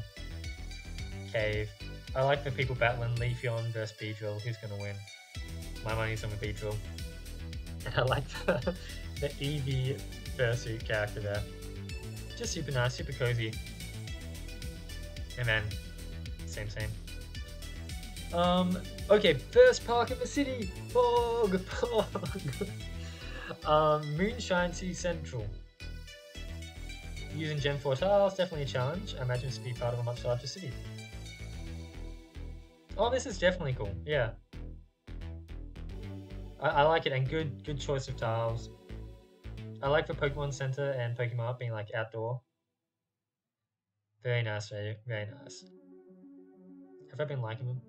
cave. I like the people battling Leafeon versus Beedrill. Who's going to win? My money's on the Beedrill. And I like the, the Eevee fursuit character there. Just super nice, super cozy. And then, same, same. Um, okay, first park in the city. Pog, pog. um, Moonshine City Central. Using Gen 4 tiles, definitely a challenge. I imagine this would be part of a much larger city. Oh, this is definitely cool. Yeah. I, I like it, and good good choice of tiles. I like the Pokemon Center and Pokemon being like outdoor. Very nice, very, very nice. Have I been liking them?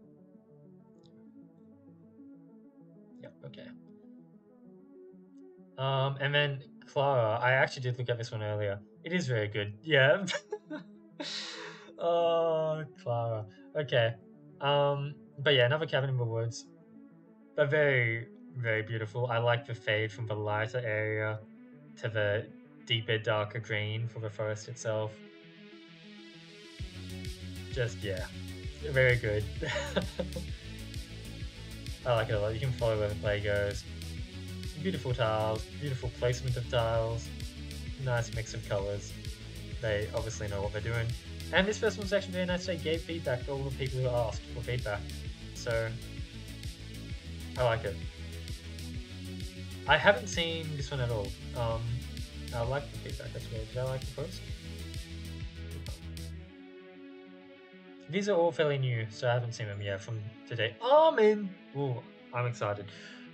Okay. Um, and then Clara, I actually did look at this one earlier. It is very good. Yeah. oh, Clara. Okay. Um, but yeah, another cabin in the woods. But very, very beautiful. I like the fade from the lighter area to the deeper, darker green for the forest itself. Just, yeah, very good. I like it a lot. You can follow where the play goes. Beautiful tiles, beautiful placement of tiles, nice mix of colours. They obviously know what they're doing. And this person was actually very nice. They gave feedback to all the people who asked for feedback. So, I like it. I haven't seen this one at all. Um, I like the feedback, that's weird. Did I like the post? These are all fairly new, so I haven't seen them yet from today. I'm in! Ooh, I'm excited.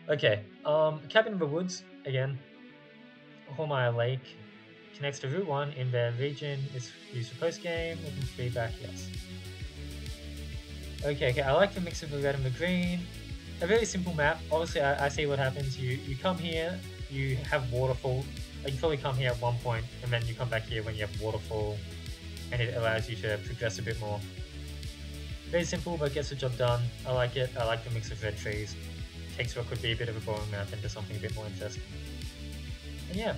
Okay, um, Cabin in the Woods, again. Hormire Lake connects to Route 1 in the region is used for post-game, looking for feedback, yes. Okay, okay, I like the mix of the red and the green. A very simple map. Obviously, I, I see what happens. You you come here, you have waterfall. You probably come here at one point, and then you come back here when you have waterfall, and it allows you to progress a bit more. Very simple, but gets the job done. I like it. I like the mix of red trees. Takes what could be a bit of a boring map into something a bit more interesting. And yeah.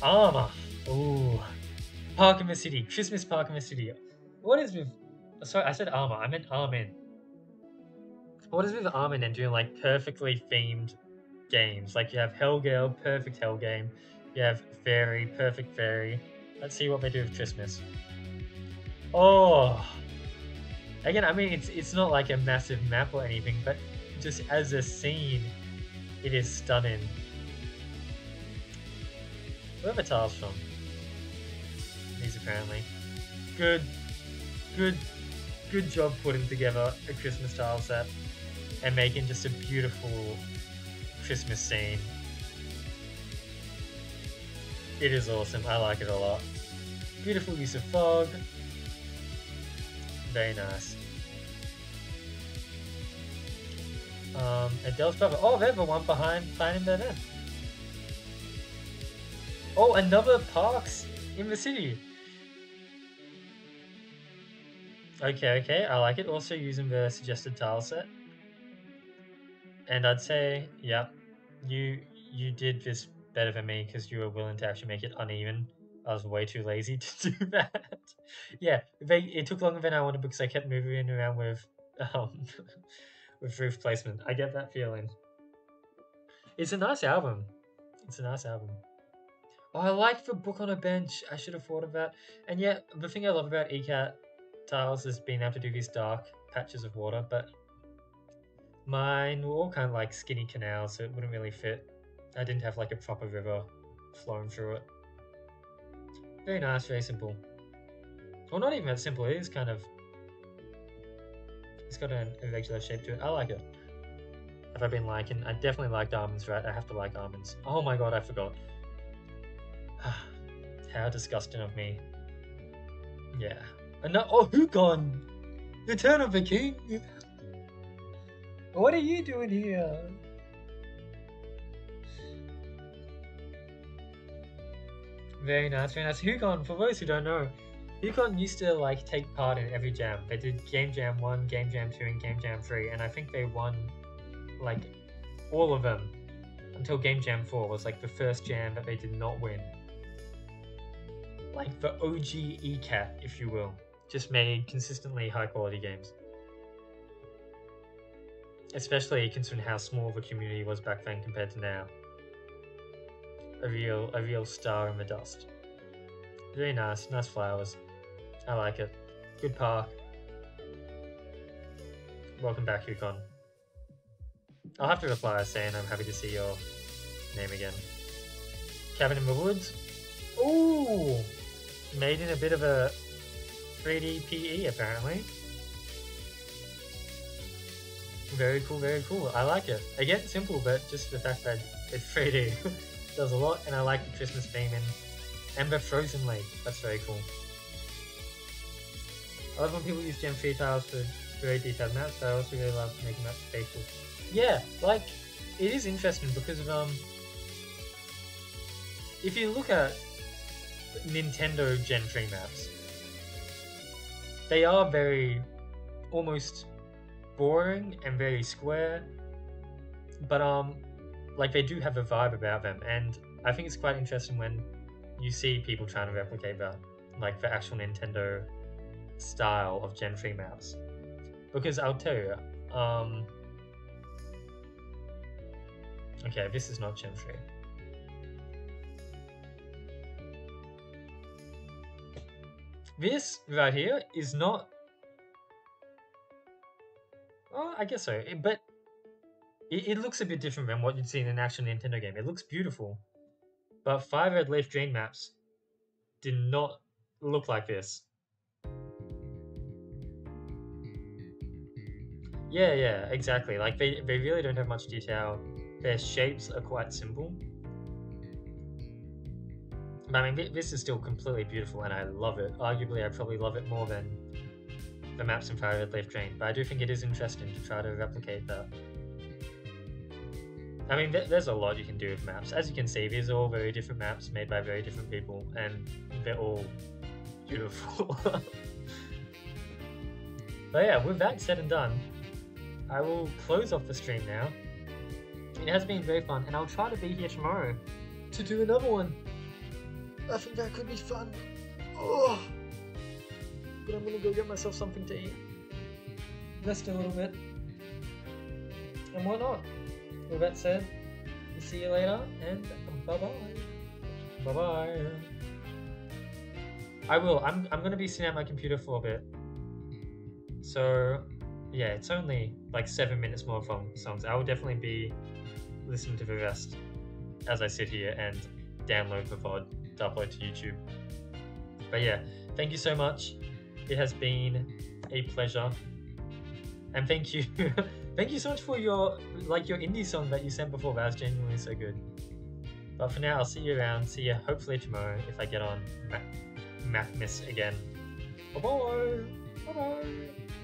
Armor. Ooh. Park in the City. Christmas Park in the City. What is with... Sorry, I said armor. I meant Armin. What is with Armin and doing like perfectly themed games? Like you have Hellgale, perfect Hell game. You have Fairy, perfect Fairy. Let's see what they do with Christmas. Oh, again, I mean, it's it's not like a massive map or anything, but just as a scene, it is stunning. Where are the tiles from? These apparently. Good, good, good job putting together a Christmas tile set and making just a beautiful Christmas scene. It is awesome. I like it a lot. Beautiful use of fog. Very nice. Um, Adele's brother. Oh, they're the one behind Planning Berlin. Oh, another Parks in the city. Okay, okay, I like it. Also using the suggested tile set. And I'd say, yeah, you you did this better than me because you were willing to actually make it uneven. I was way too lazy to do that. yeah, they, it took longer than I wanted because I kept moving around with um with roof placement. I get that feeling. It's a nice album. It's a nice album. Oh, I like the book on a bench. I should have thought of that. And yeah, the thing I love about Ekat tiles is being able to do these dark patches of water, but mine were all kind of like skinny canals, so it wouldn't really fit. I didn't have like a proper river flowing through it. Very nice, very simple. Well, not even that simple. It is kind of. It's got an irregular shape to it. I like it. Have I been liking? I definitely liked almonds, right? I have to like almonds. Oh my god, I forgot. How disgusting of me. Yeah. And now, oh, Hukon! Return of the King! What are you doing here? Very nice, very nice. Hukon, for those who don't know, Hukon used to like take part in every jam. They did Game Jam 1, Game Jam 2, and Game Jam 3, and I think they won like all of them until Game Jam 4 was like the first jam that they did not win. Like the OG Ekat, if you will. Just made consistently high quality games. Especially considering how small the community was back then compared to now. A real a real star in the dust. Very nice, nice flowers. I like it. Good park. Welcome back, Yukon. I'll have to reply saying I'm happy to see your name again. Cabin in the Woods. Ooh! Made in a bit of a 3D PE apparently. Very cool, very cool. I like it. Again, simple, but just the fact that it's 3D does a lot, and I like the Christmas theme and the Frozen Lake. That's very cool. I love when people use Gen 3 tiles for very detailed maps, but I also really love making maps faithful. Yeah, like, it is interesting because of, um, if you look at Nintendo Gen 3 maps, they are very, almost boring and very square, but, um, like, they do have a vibe about them, and I think it's quite interesting when you see people trying to replicate that, like the actual Nintendo style of Gen 3 maps. Because I'll tell you, um, okay, this is not Gen 3. This right here is not. Oh, I guess so. It- but it, it looks a bit different than what you'd see in an actual Nintendo game. It looks beautiful, but Fire Red Leaf Green maps did not look like this. Yeah, yeah, exactly. Like they, they really don't have much detail. Their shapes are quite simple. But I mean, this is still completely beautiful, and I love it. Arguably, I probably love it more than the maps in Fire Red Leaf Green. But I do think it is interesting to try to replicate that. I mean, th- there's a lot you can do with maps. As you can see, these are all very different maps made by very different people, and they're all beautiful. But yeah, with that said and done, I will close off the stream now. It has been very fun, and I'll try to be here tomorrow to do another one. I think that could be fun. Oh, but I'm gonna go get myself something to eat. Rest a little bit. And why not? With that said, see you later, and bye bye. Bye bye. I will. I'm. I'm gonna be sitting at my computer for a bit. So, yeah, it's only like seven minutes more from songs. I will definitely be listening to the rest as I sit here and download the VOD to upload to YouTube. But yeah, thank you so much. It has been a pleasure. And thank you, thank you so much for your like your indie song that you sent before. That was genuinely so good. But for now, I'll see you around. See you hopefully tomorrow if I get on Mac Mapmas again. Bye bye. Bye bye.